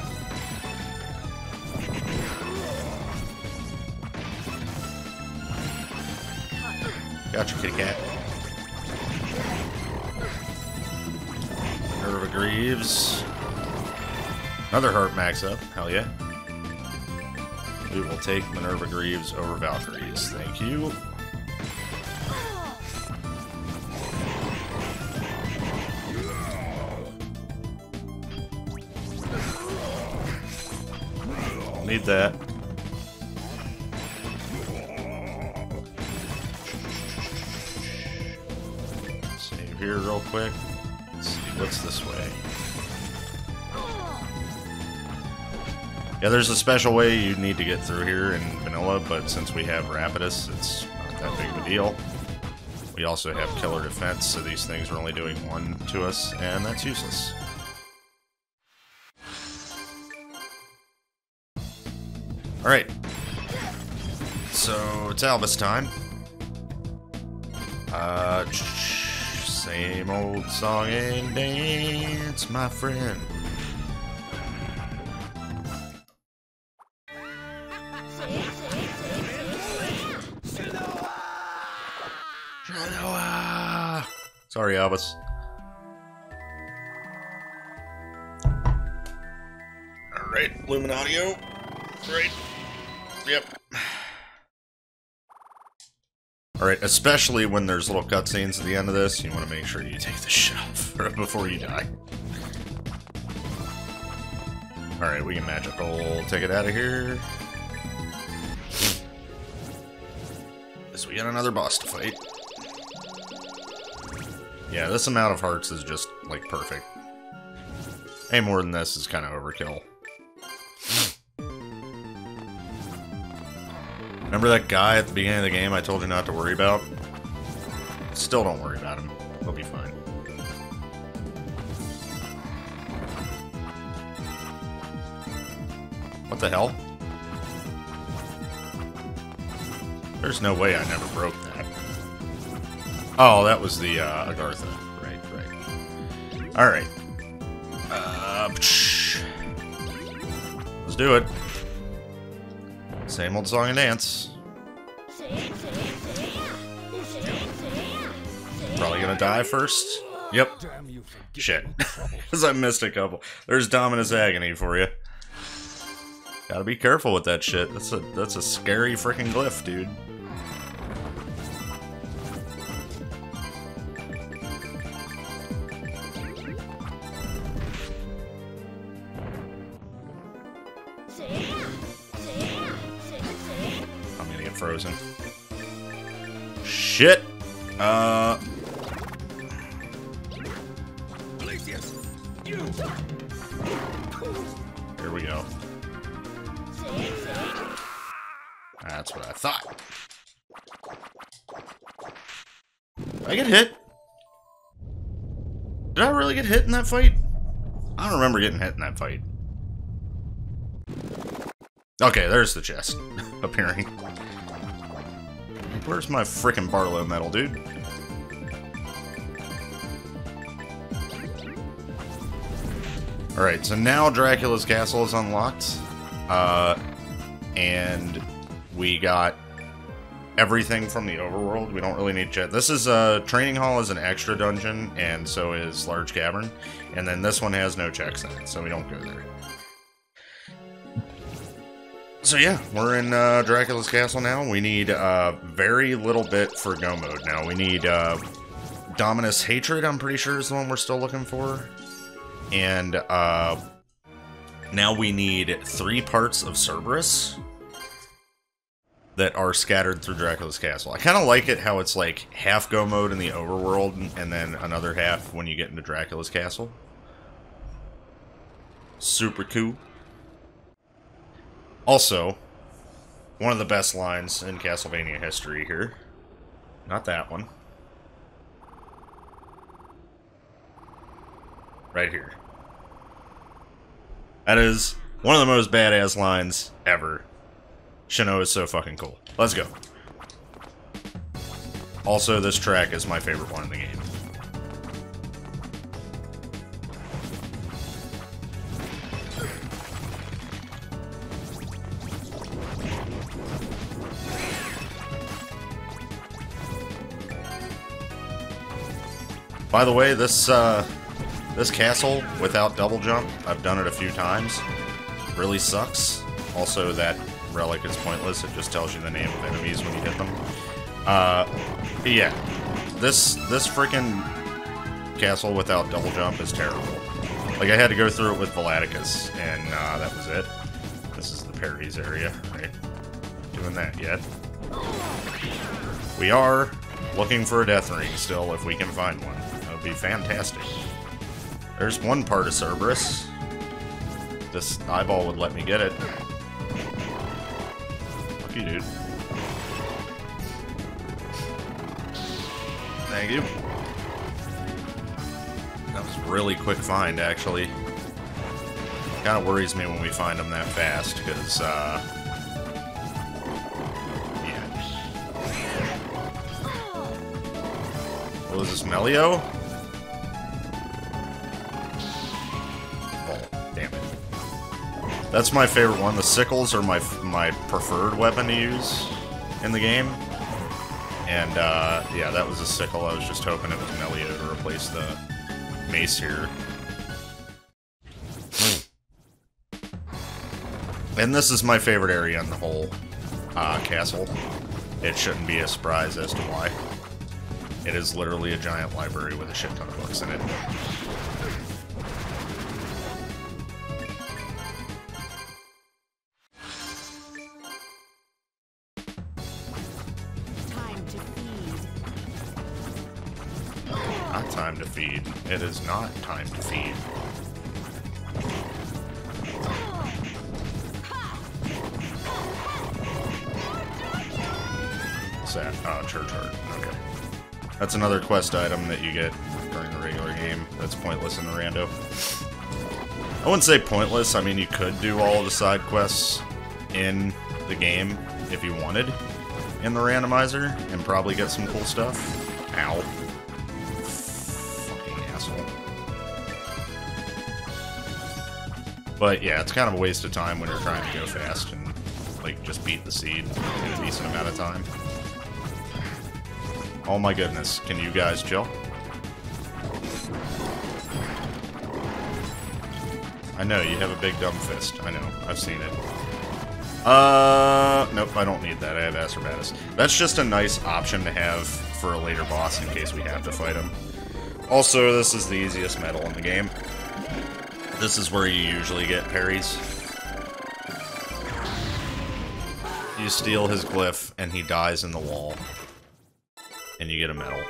Gotcha, kitty cat. Nerva Greaves. Another heart max up. Hell yeah. We will take Minerva Greaves over Valkyries. Thank you. There's a special way you need to get through here in vanilla, but since we have Rapidus, it's not that big of a deal. We also have Killer Defense, so these things are only doing one to us, and that's useless. Alright. So, it's Albus time. Uh, same old song and dance, my friend. Sorry, Albus. Alright, Luminatio. Right. Yep. Alright, especially when there's little cutscenes at the end of this, you want to make sure you take the shit off (laughs) before you die. Alright, we can magical take it out of here. Guess we got another boss to fight. Yeah, this amount of hearts is just, like, perfect. Any more than this is kind of overkill. Remember that guy at the beginning of the game I told you not to worry about? Still don't worry about him. He'll be fine. What the hell? There's no way I never broke that. Oh, that was the uh, Agartha. Right, right. Alright. Uh, let's do it. Same old song and dance. Probably gonna die first. Yep. Shit. (laughs) Because I missed a couple. There's Dominus Agony for you. Gotta be careful with that shit. That's a that's a scary freaking glyph, dude. Shit! Uh... Here we go. That's what I thought. Did I get hit? Did I really get hit in that fight? I don't remember getting hit in that fight. Okay, there's the chest (laughs) appearing. Where's my freaking Barlowe medal, dude? Alright, so now Dracula's castle is unlocked. Uh, and we got everything from the overworld. We don't really need jet. This is a uh, training hall is an extra dungeon, and so is large cavern. And then this one has no checks in it, so we don't go there. So yeah, we're in uh, Dracula's castle now. We need uh, very little bit for go mode now. We need uh, Dominus Hatred, I'm pretty sure is the one we're still looking for. And uh, now we need three parts of Cerberus that are scattered through Dracula's castle. I kind of like it how it's like half go mode in the overworld and then another half when you get into Dracula's castle. Super cool. Also, one of the best lines in Castlevania history here. Not that one. Right here. That is one of the most badass lines ever. Shanoa is so fucking cool. Let's go. Also, this track is my favorite one in the game. By the way, this uh, this castle without double jump, I've done it a few times, really sucks. Also, that relic is pointless. It just tells you the name of enemies when you hit them. Uh, yeah, this this freaking castle without double jump is terrible. Like I had to go through it with Volaticus, and uh, that was it. This is the Paries area, right? Doing that yet? We are looking for a death ring still, if we can find one. Would be fantastic. There's one part of Cerberus. This eyeball would let me get it. Fuck you, dude. Thank you. That was really quick find, actually. Kind of worries me when we find them that fast, because, uh... Yeah. What was this, Melio? That's my favorite one. The sickles are my my preferred weapon to use in the game. And, uh, yeah, that was a sickle. I was just hoping it was Melio to replace the mace here. And this is my favorite area in the whole uh, castle. It shouldn't be a surprise as to why. It is literally a giant library with a shit ton of books in it. It is not time to feed. That? Oh, church heart. Okay. That's another quest item that you get during the regular game that's pointless in the rando. I wouldn't say pointless, I mean you could do all the side quests in the game if you wanted in the randomizer and probably get some cool stuff. Ow. But yeah, it's kind of a waste of time when you're trying to go fast and like just beat the seed in a decent amount of time. Oh my goodness, can you guys chill? I know, you have a big dumb fist. I know, I've seen it. Uh, nope, I don't need that. I have Acerbatus. That's just a nice option to have for a later boss in case we have to fight him. Also, this is the easiest medal in the game. This is where you usually get Paries. you steal his glyph, and he dies in the wall. And you get a medal.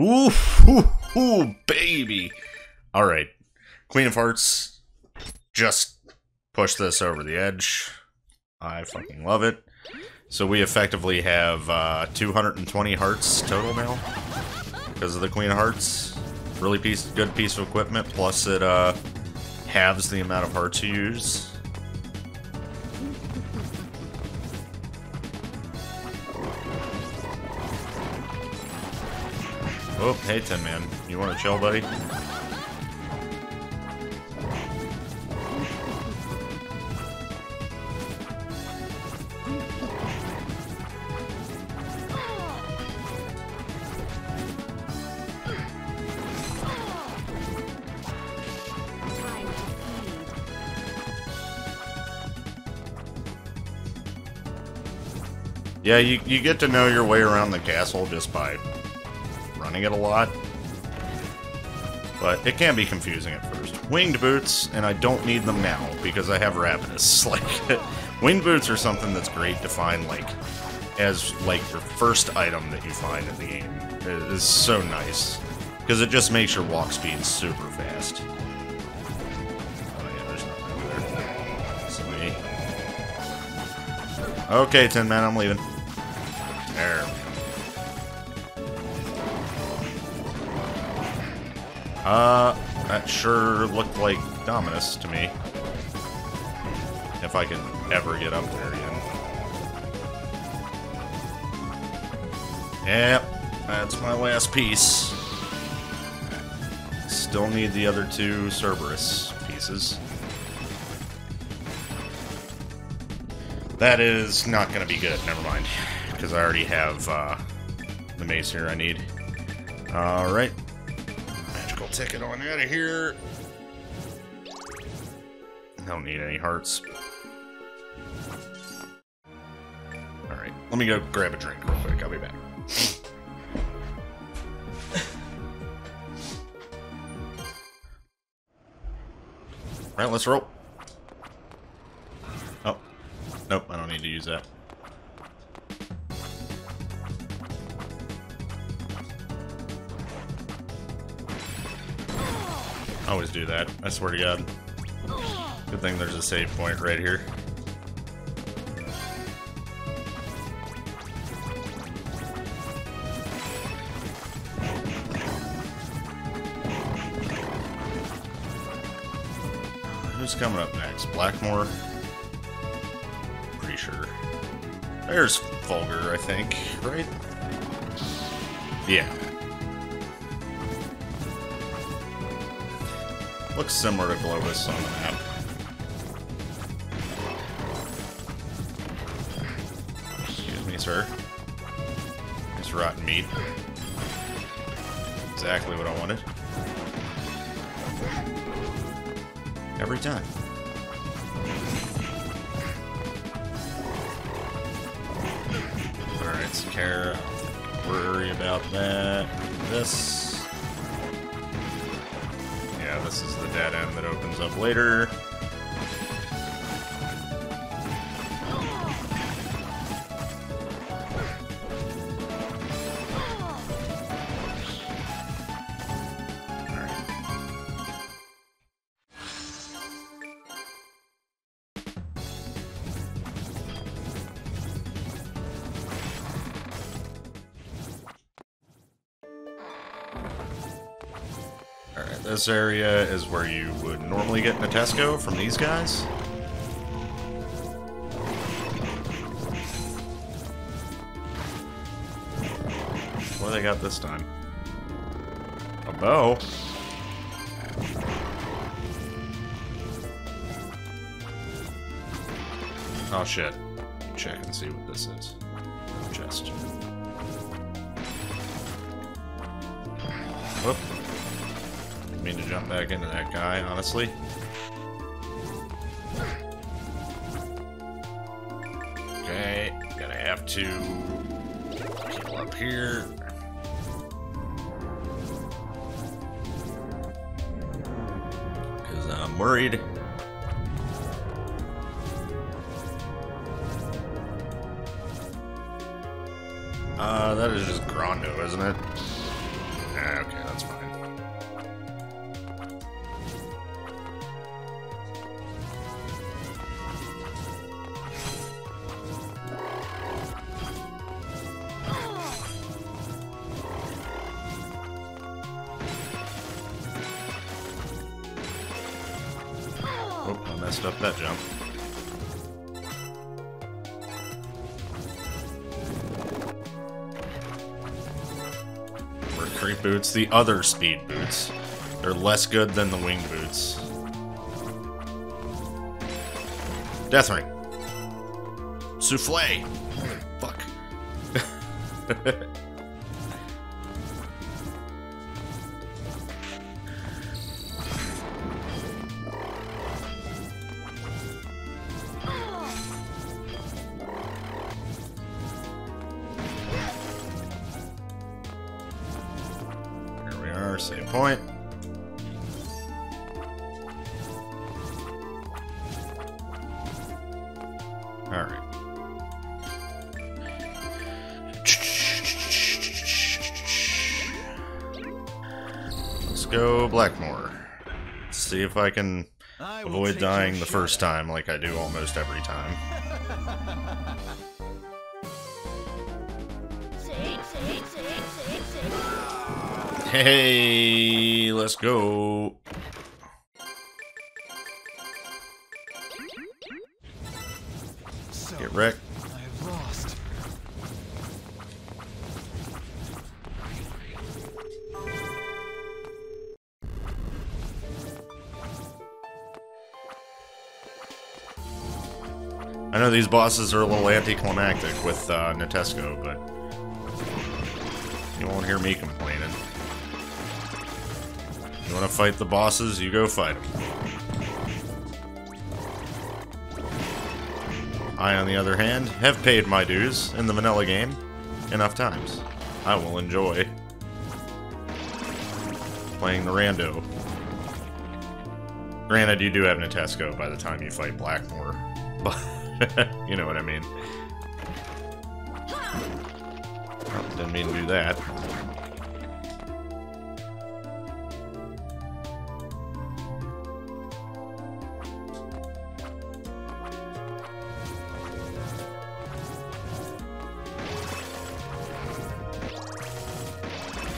Ooh, ooh, ooh, baby. All right. Queen of Hearts. Just push this over the edge. I fucking love it. So we effectively have uh, 220 hearts total now because of the Queen of Hearts. Really piece, good piece of equipment. Plus it uh, halves the amount of hearts you use. Oh, hey, Tin Man. You want to chill, buddy? Yeah, you, you get to know your way around the castle just by running it a lot. But it can be confusing at first. Winged boots, and I don't need them now because I have Rapidus. (laughs) Like, winged boots are something that's great to find, like, as, like, your first item that you find in the game. It is so nice. Because it just makes your walk speed super fast. Oh. Okay, Tin Man, I'm leaving. Sure looked like Dominus to me. If I can ever get up there again. Yep, that's my last piece. Still need the other two Cerberus pieces. That is not going to be good. Never mind. Because I already have uh, the mace here I need. Alright. Ticket on out of here. I don't need any hearts. Alright. Let me go grab a drink real quick. I'll be back. Alright, let's roll. Oh. Nope, I don't need to use that. I swear to God. Good thing there's a save point right here. Who's coming up next? Blackmore? Pretty sure. There's Fulgur, I think, right? Yeah. Looks similar to Globus on the map. This area is where you would normally get Nitesco from these guys. What do they got this time? A bow? Oh shit. Check and see what this is. Chest. Whoop. Mean to jump back into that guy, honestly. Okay, gonna have to kill up here. Because I'm worried. Uh, that is just Grando, isn't it? The other speed boots. They're less good than the wing boots. Death ring. Souffle. Fuck. (laughs) if I can I avoid dying the first shadow. time like I do almost every time. Hey, let's go. These bosses are a little anticlimactic with uh, Nitesco, but you won't hear me complaining. You want to fight the bosses, you go fight them. I, on the other hand, have paid my dues in the vanilla game enough times. I will enjoy playing the rando. Granted, you do have Nitesco by the time you fight Blackmore, (laughs) but (laughs) you know what I mean. Oh, didn't mean to do that.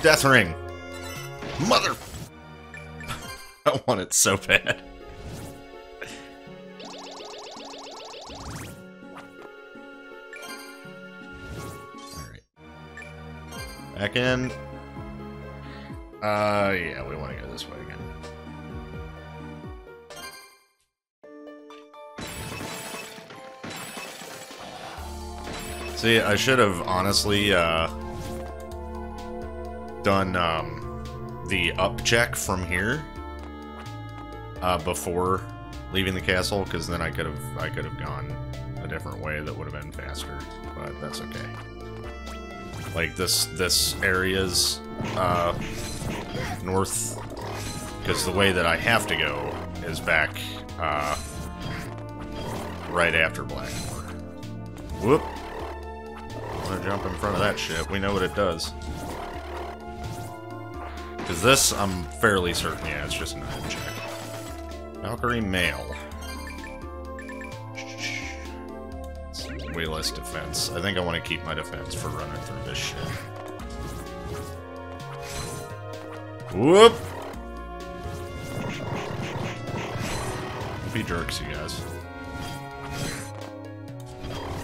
Death Ring! Mother! (laughs) I want it so bad. Back in. Uh, yeah, we want to go this way again. See, I should have honestly, uh, done, um, the up check from here, uh, before leaving the castle, because then I could have, I could have gone a different way that would have been faster, but that's okay. Like, this, this area's, uh, north, because the way that I have to go is back, uh, right after Blackmore. Whoop! i want to jump in front of that ship. We know what it does. Because this, I'm fairly certain, yeah, it's just an item check. Valkyrie Mail. Way less defense. I think I want to keep my defense for running through this shit. Whoop! Be jerks, you guys.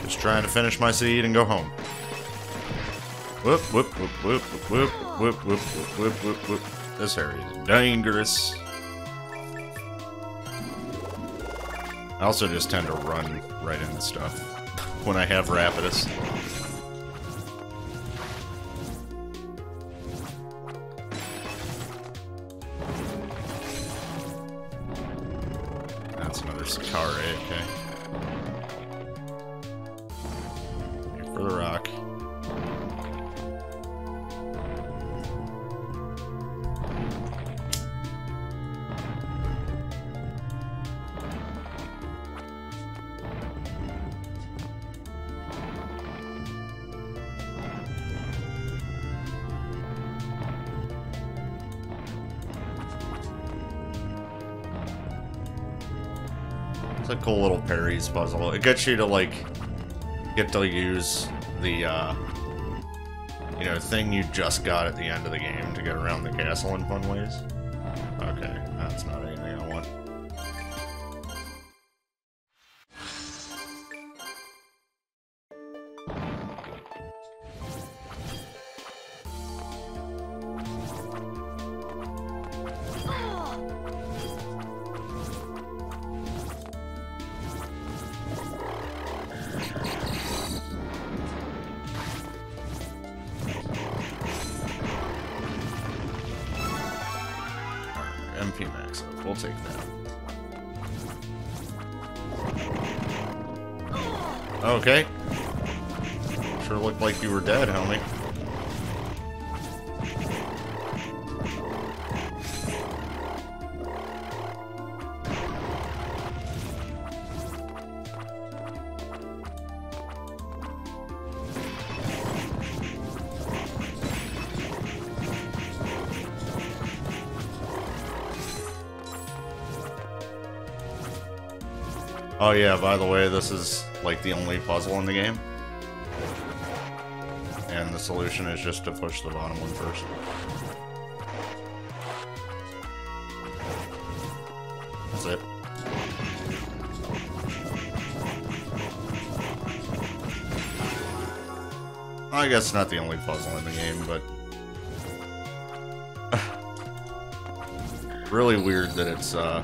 Just trying to finish my seed and go home. Whoop, whoop, whoop, whoop, whoop, whoop, whoop, whoop, whoop, whoop, whoop. This area is dangerous. I also just tend to run right into stuff when I have Rapidus. Perry's puzzle. It gets you to like get to use the uh you know thing you just got at the end of the game to get around the castle in fun ways. We'll take that. Okay. Sure looked like you were dead, homie. Oh yeah, by the way, this is like the only puzzle in the game. And the solution is just to push the bottom one first. That's it. I guess not the only puzzle in the game, but... (laughs) really weird that it's, uh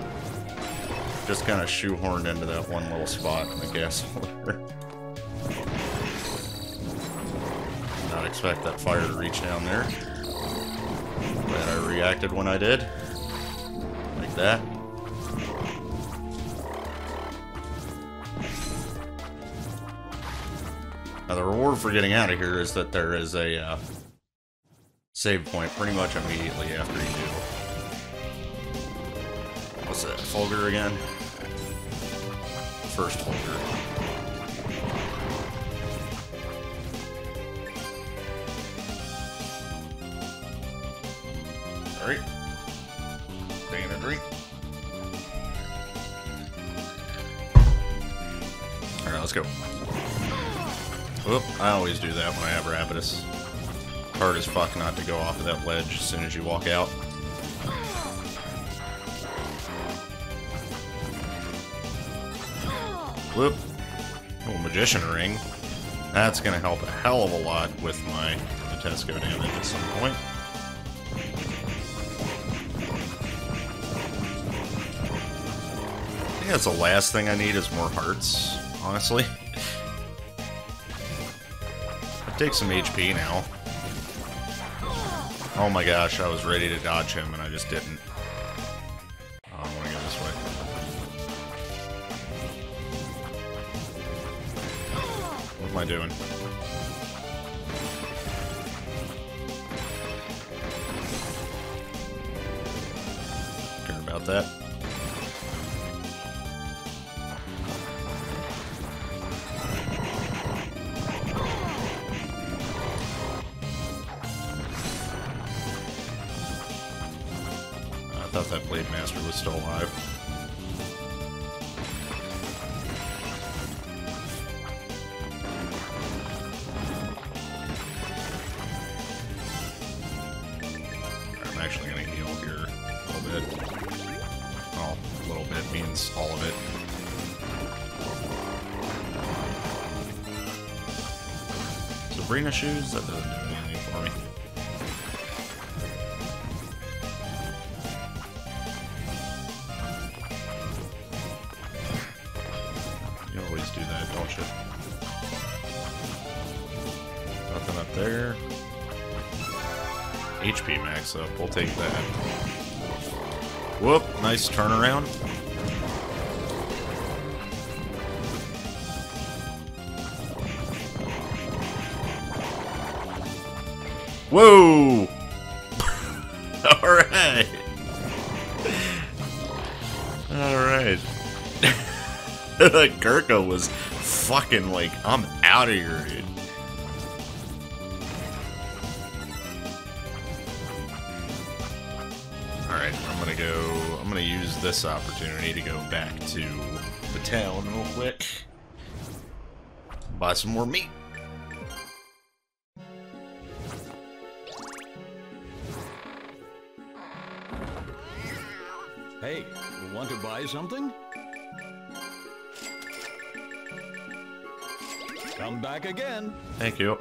just kind of shoehorned into that one little spot in the gas holder. Did Not expect that fire to reach down there. Glad I reacted when I did. Like that. Now the reward for getting out of here is that there is a uh, save point pretty much immediately after you do. What's that, Fulgur again? First Fulgur. Alright. A drink. Alright, let's go. Whoop, I always do that when I have Rapidus. Hard as fuck not to go off of that ledge as soon as you walk out. Whoop. Little Magician Ring. That's gonna help a hell of a lot with my Nitesco damage at some point. I think that's the last thing I need is more hearts, honestly. I take some HP now. Oh my gosh, I was ready to dodge him and I Actually gonna heal here a little bit. Well, a little bit means all of it. Sabrina shoes? That doesn't do take that. Whoop! Nice turnaround. Whoa! (laughs) Alright! Alright. Gurkha (laughs) was fucking like, I'm out of here, dude. This opportunity to go back to the town real quick. Buy some more meat. Hey, want to buy something? Come back again. Thank you.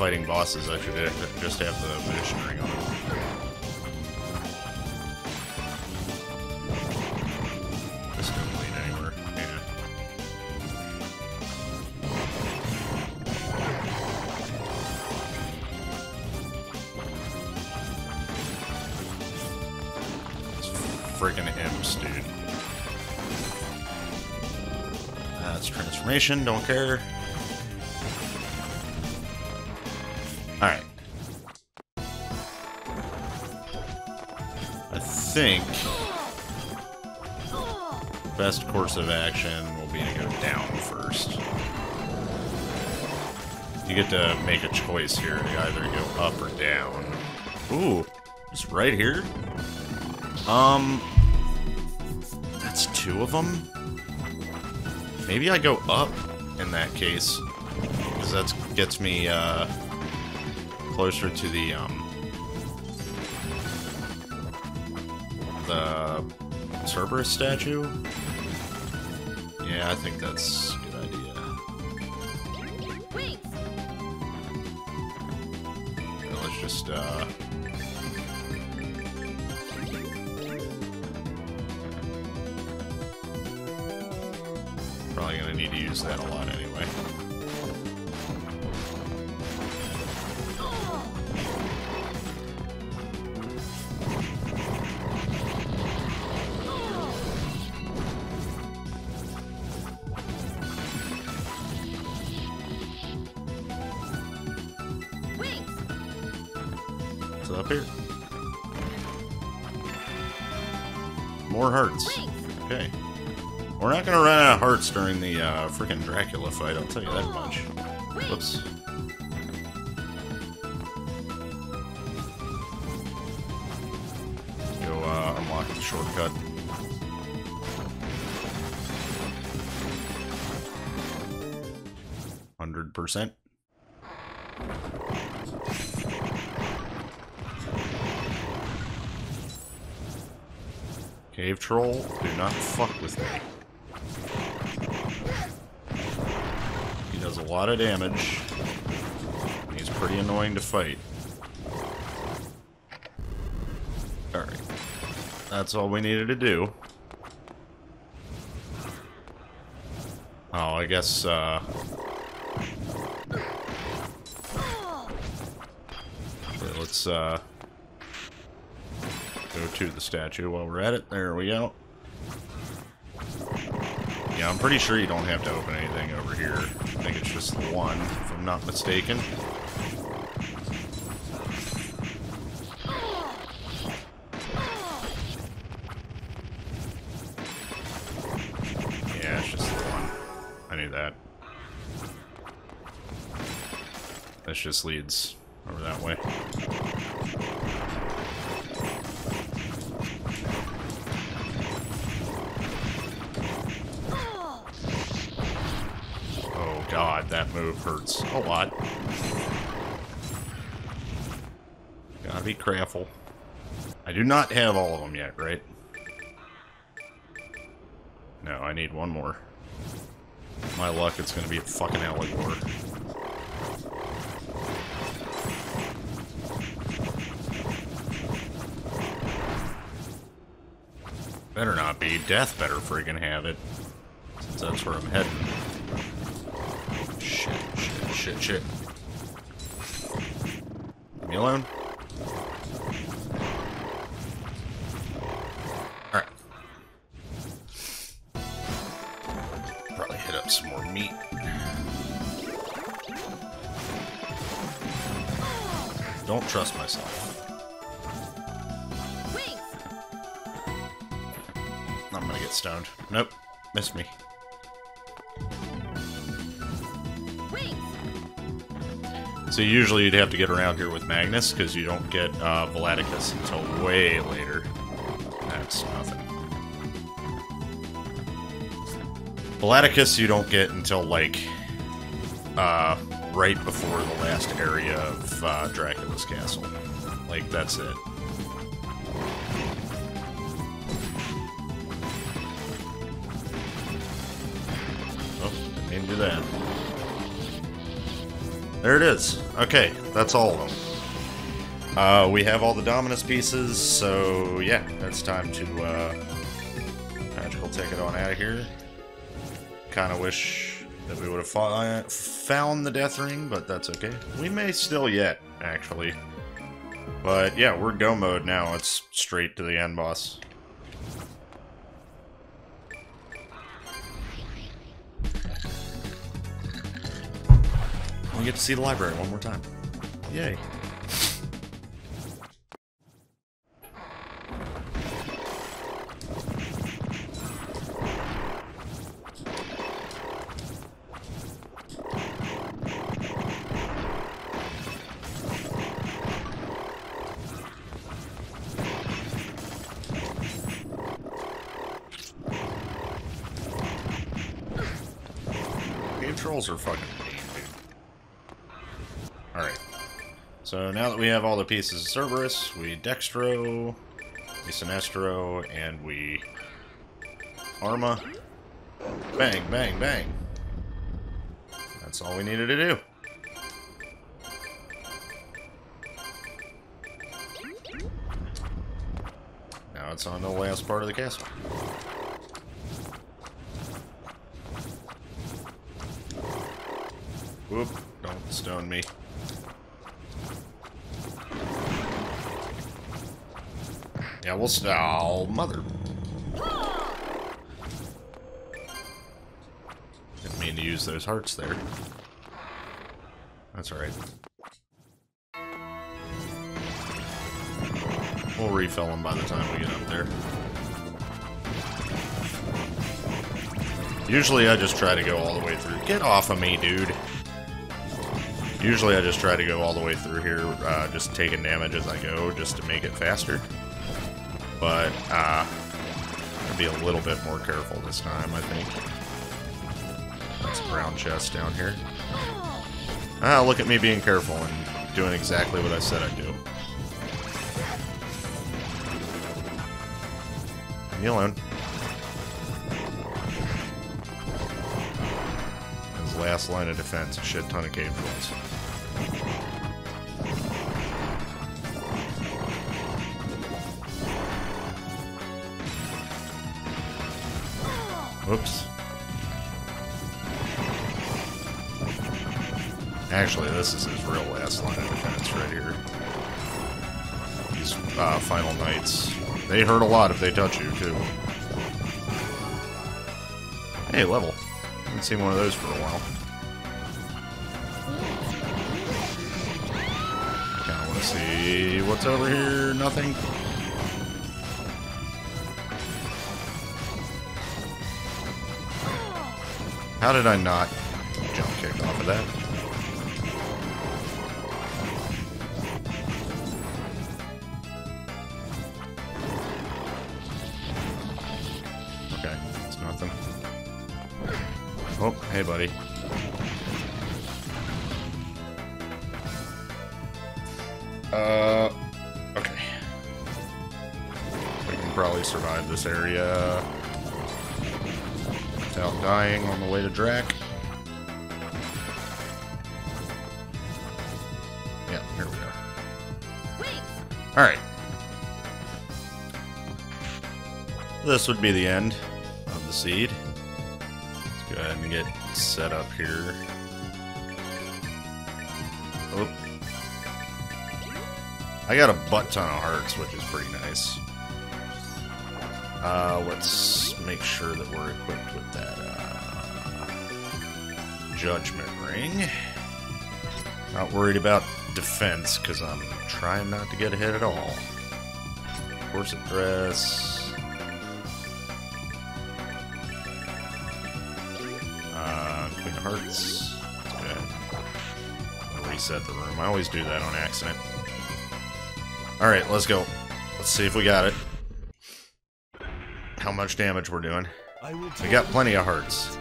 Fighting bosses, I should just have the mission ring on. This doesn't lead anywhere. Yeah. Freaking imps, dude. That's transformation, don't care. Course of action will be to go down first. You get to make a choice here to either go up or down. Ooh, just right here? Um, that's two of them? Maybe I go up in that case, because that gets me uh, closer to the um, the Cerberus statue. Yeah, I think that's a good idea. Wait. Yeah, let's just uh, probably gonna need to use that a lot anyway. Up here? More hearts. Okay. We're not gonna run out of hearts during the uh, freaking Dracula fight, I'll tell you that much. Whoops. Go uh, unlock the shortcut. Hundred percent. Troll, do not fuck with me. He does a lot of damage. He's pretty annoying to fight. Alright. That's all we needed to do. Oh, I guess, uh... let's, uh... To the statue while we're at it. There we go. Yeah, I'm pretty sure you don't have to open anything over here. I think it's just the one, if I'm not mistaken. Yeah, it's just the one. I knew that. This just leads over that way. Hurts a lot. Gotta be careful. I do not have all of them yet, right? No, I need one more. My luck, it's gonna be a fucking Allegor. Better not be. Death better friggin' have it. Since that's where I'm heading. Shit, shit. Leave me alone. Alright. Probably hit up some more meat. Don't trust myself. I'm gonna get stoned. Nope. Missed me. So usually you'd have to get around here with Magnes, because you don't get uh, Volaticus until way later. That's nothing. Volaticus you don't get until, like, uh, right before the last area of uh, Dracula's castle. Like, that's it. Oh, didn't mean do that. There it is. Okay, that's all of them. Uh, we have all the Dominus pieces, so yeah, it's time to uh, magical take it on out of here. Kind of wish that we would have found the Death Ring, but that's okay. We may still yet, actually. But yeah, we're go mode now. It's straight to the end boss. Get to see the library one more time. Yay. So now that we have all the pieces of Cerberus, we Dextro, we Sinestro, and we Arma. Bang, bang, bang. That's all we needed to do. Now it's on the last part of the castle. Whoop, don't stone me. Yeah, we'll oh, mother. Didn't mean to use those hearts there. That's alright. We'll refill them by the time we get up there. Usually I just try to go all the way through. Get off of me, dude. Usually I just try to go all the way through here, uh, just taking damage as I go, just to make it faster. But, uh, I'll be a little bit more careful this time, I think. That's a brown chest down here. Ah, look at me being careful and doing exactly what I said I'd do. Leave me alone. His last line of defense, a shit ton of cave trolls. Whoops. Actually, this is his real last line of defense right here. These uh, final knights. They hurt a lot if they touch you, too. Hey, level. Haven't seen one of those for a while. Kinda wanna see what's over here. Nothing. How did I not jump kick off of that? Okay, it's nothing. Oh, hey, buddy. Uh, okay. We can probably survive this area without dying on the way to Drac. Yeah, here we go. Alright. This would be the end of the seed. Let's go ahead and get set up here. Oh. I got a butt ton of hearts, which is pretty nice. Uh, let's make sure that we're equipped with that, uh, Judgment Ring. Not worried about defense because I'm trying not to get hit at all. Corset dress. Uh, Queen of Hearts. Good. Reset the room. I always do that on accident. Alright, let's go. Let's see if we got it. Much damage we're doing. We got plenty of hearts. The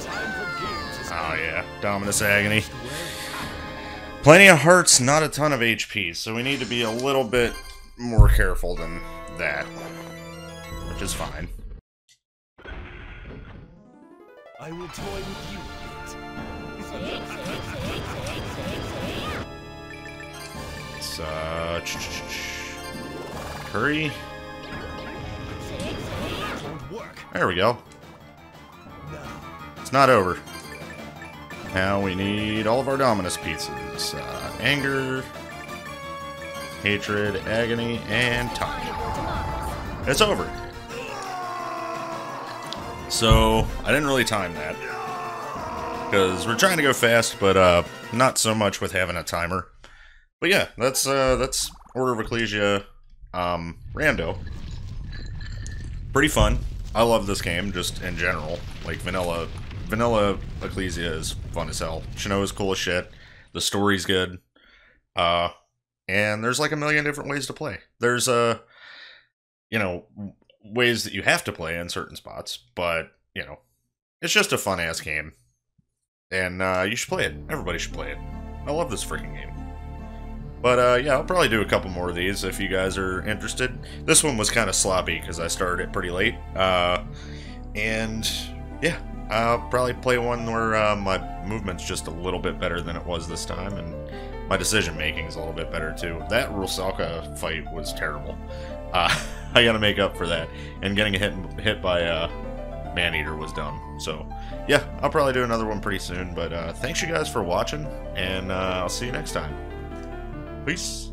time for games is Oh yeah, Dominus Agony. Plenty of hearts, not a ton of HP, so we need to be a little bit more careful than that. Which is fine. I will toy with you It's uh ch- ch- ch- Hurry. There we go. It's not over. Now we need all of our Dominus pieces. Uh, anger, hatred, agony, and time. It's over. So, I didn't really time that. Because we're trying to go fast, but uh, not so much with having a timer. But yeah, that's uh, that's Order of Ecclesia um, Rando. Pretty fun. I love this game, just in general. Like, vanilla vanilla Ecclesia is fun as hell. Shanoa is cool as shit. The story's good. Uh, and there's like a million different ways to play. There's uh, you know, ways that you have to play in certain spots, but you know, it's just a fun ass game, and uh, you should play it. Everybody should play it. I love this freaking game. But uh, yeah, I'll probably do a couple more of these if you guys are interested. This one was kind of sloppy because I started it pretty late. Uh, and yeah, I'll probably play one where uh, my movement's just a little bit better than it was this time, and my decision making is a little bit better too. That Rusalka fight was terrible. Uh, (laughs) I gotta make up for that, and getting hit hit by uh, Maneater was dumb. So yeah, I'll probably do another one pretty soon. But uh, thanks you guys for watching, and I'll see you next time. Peace.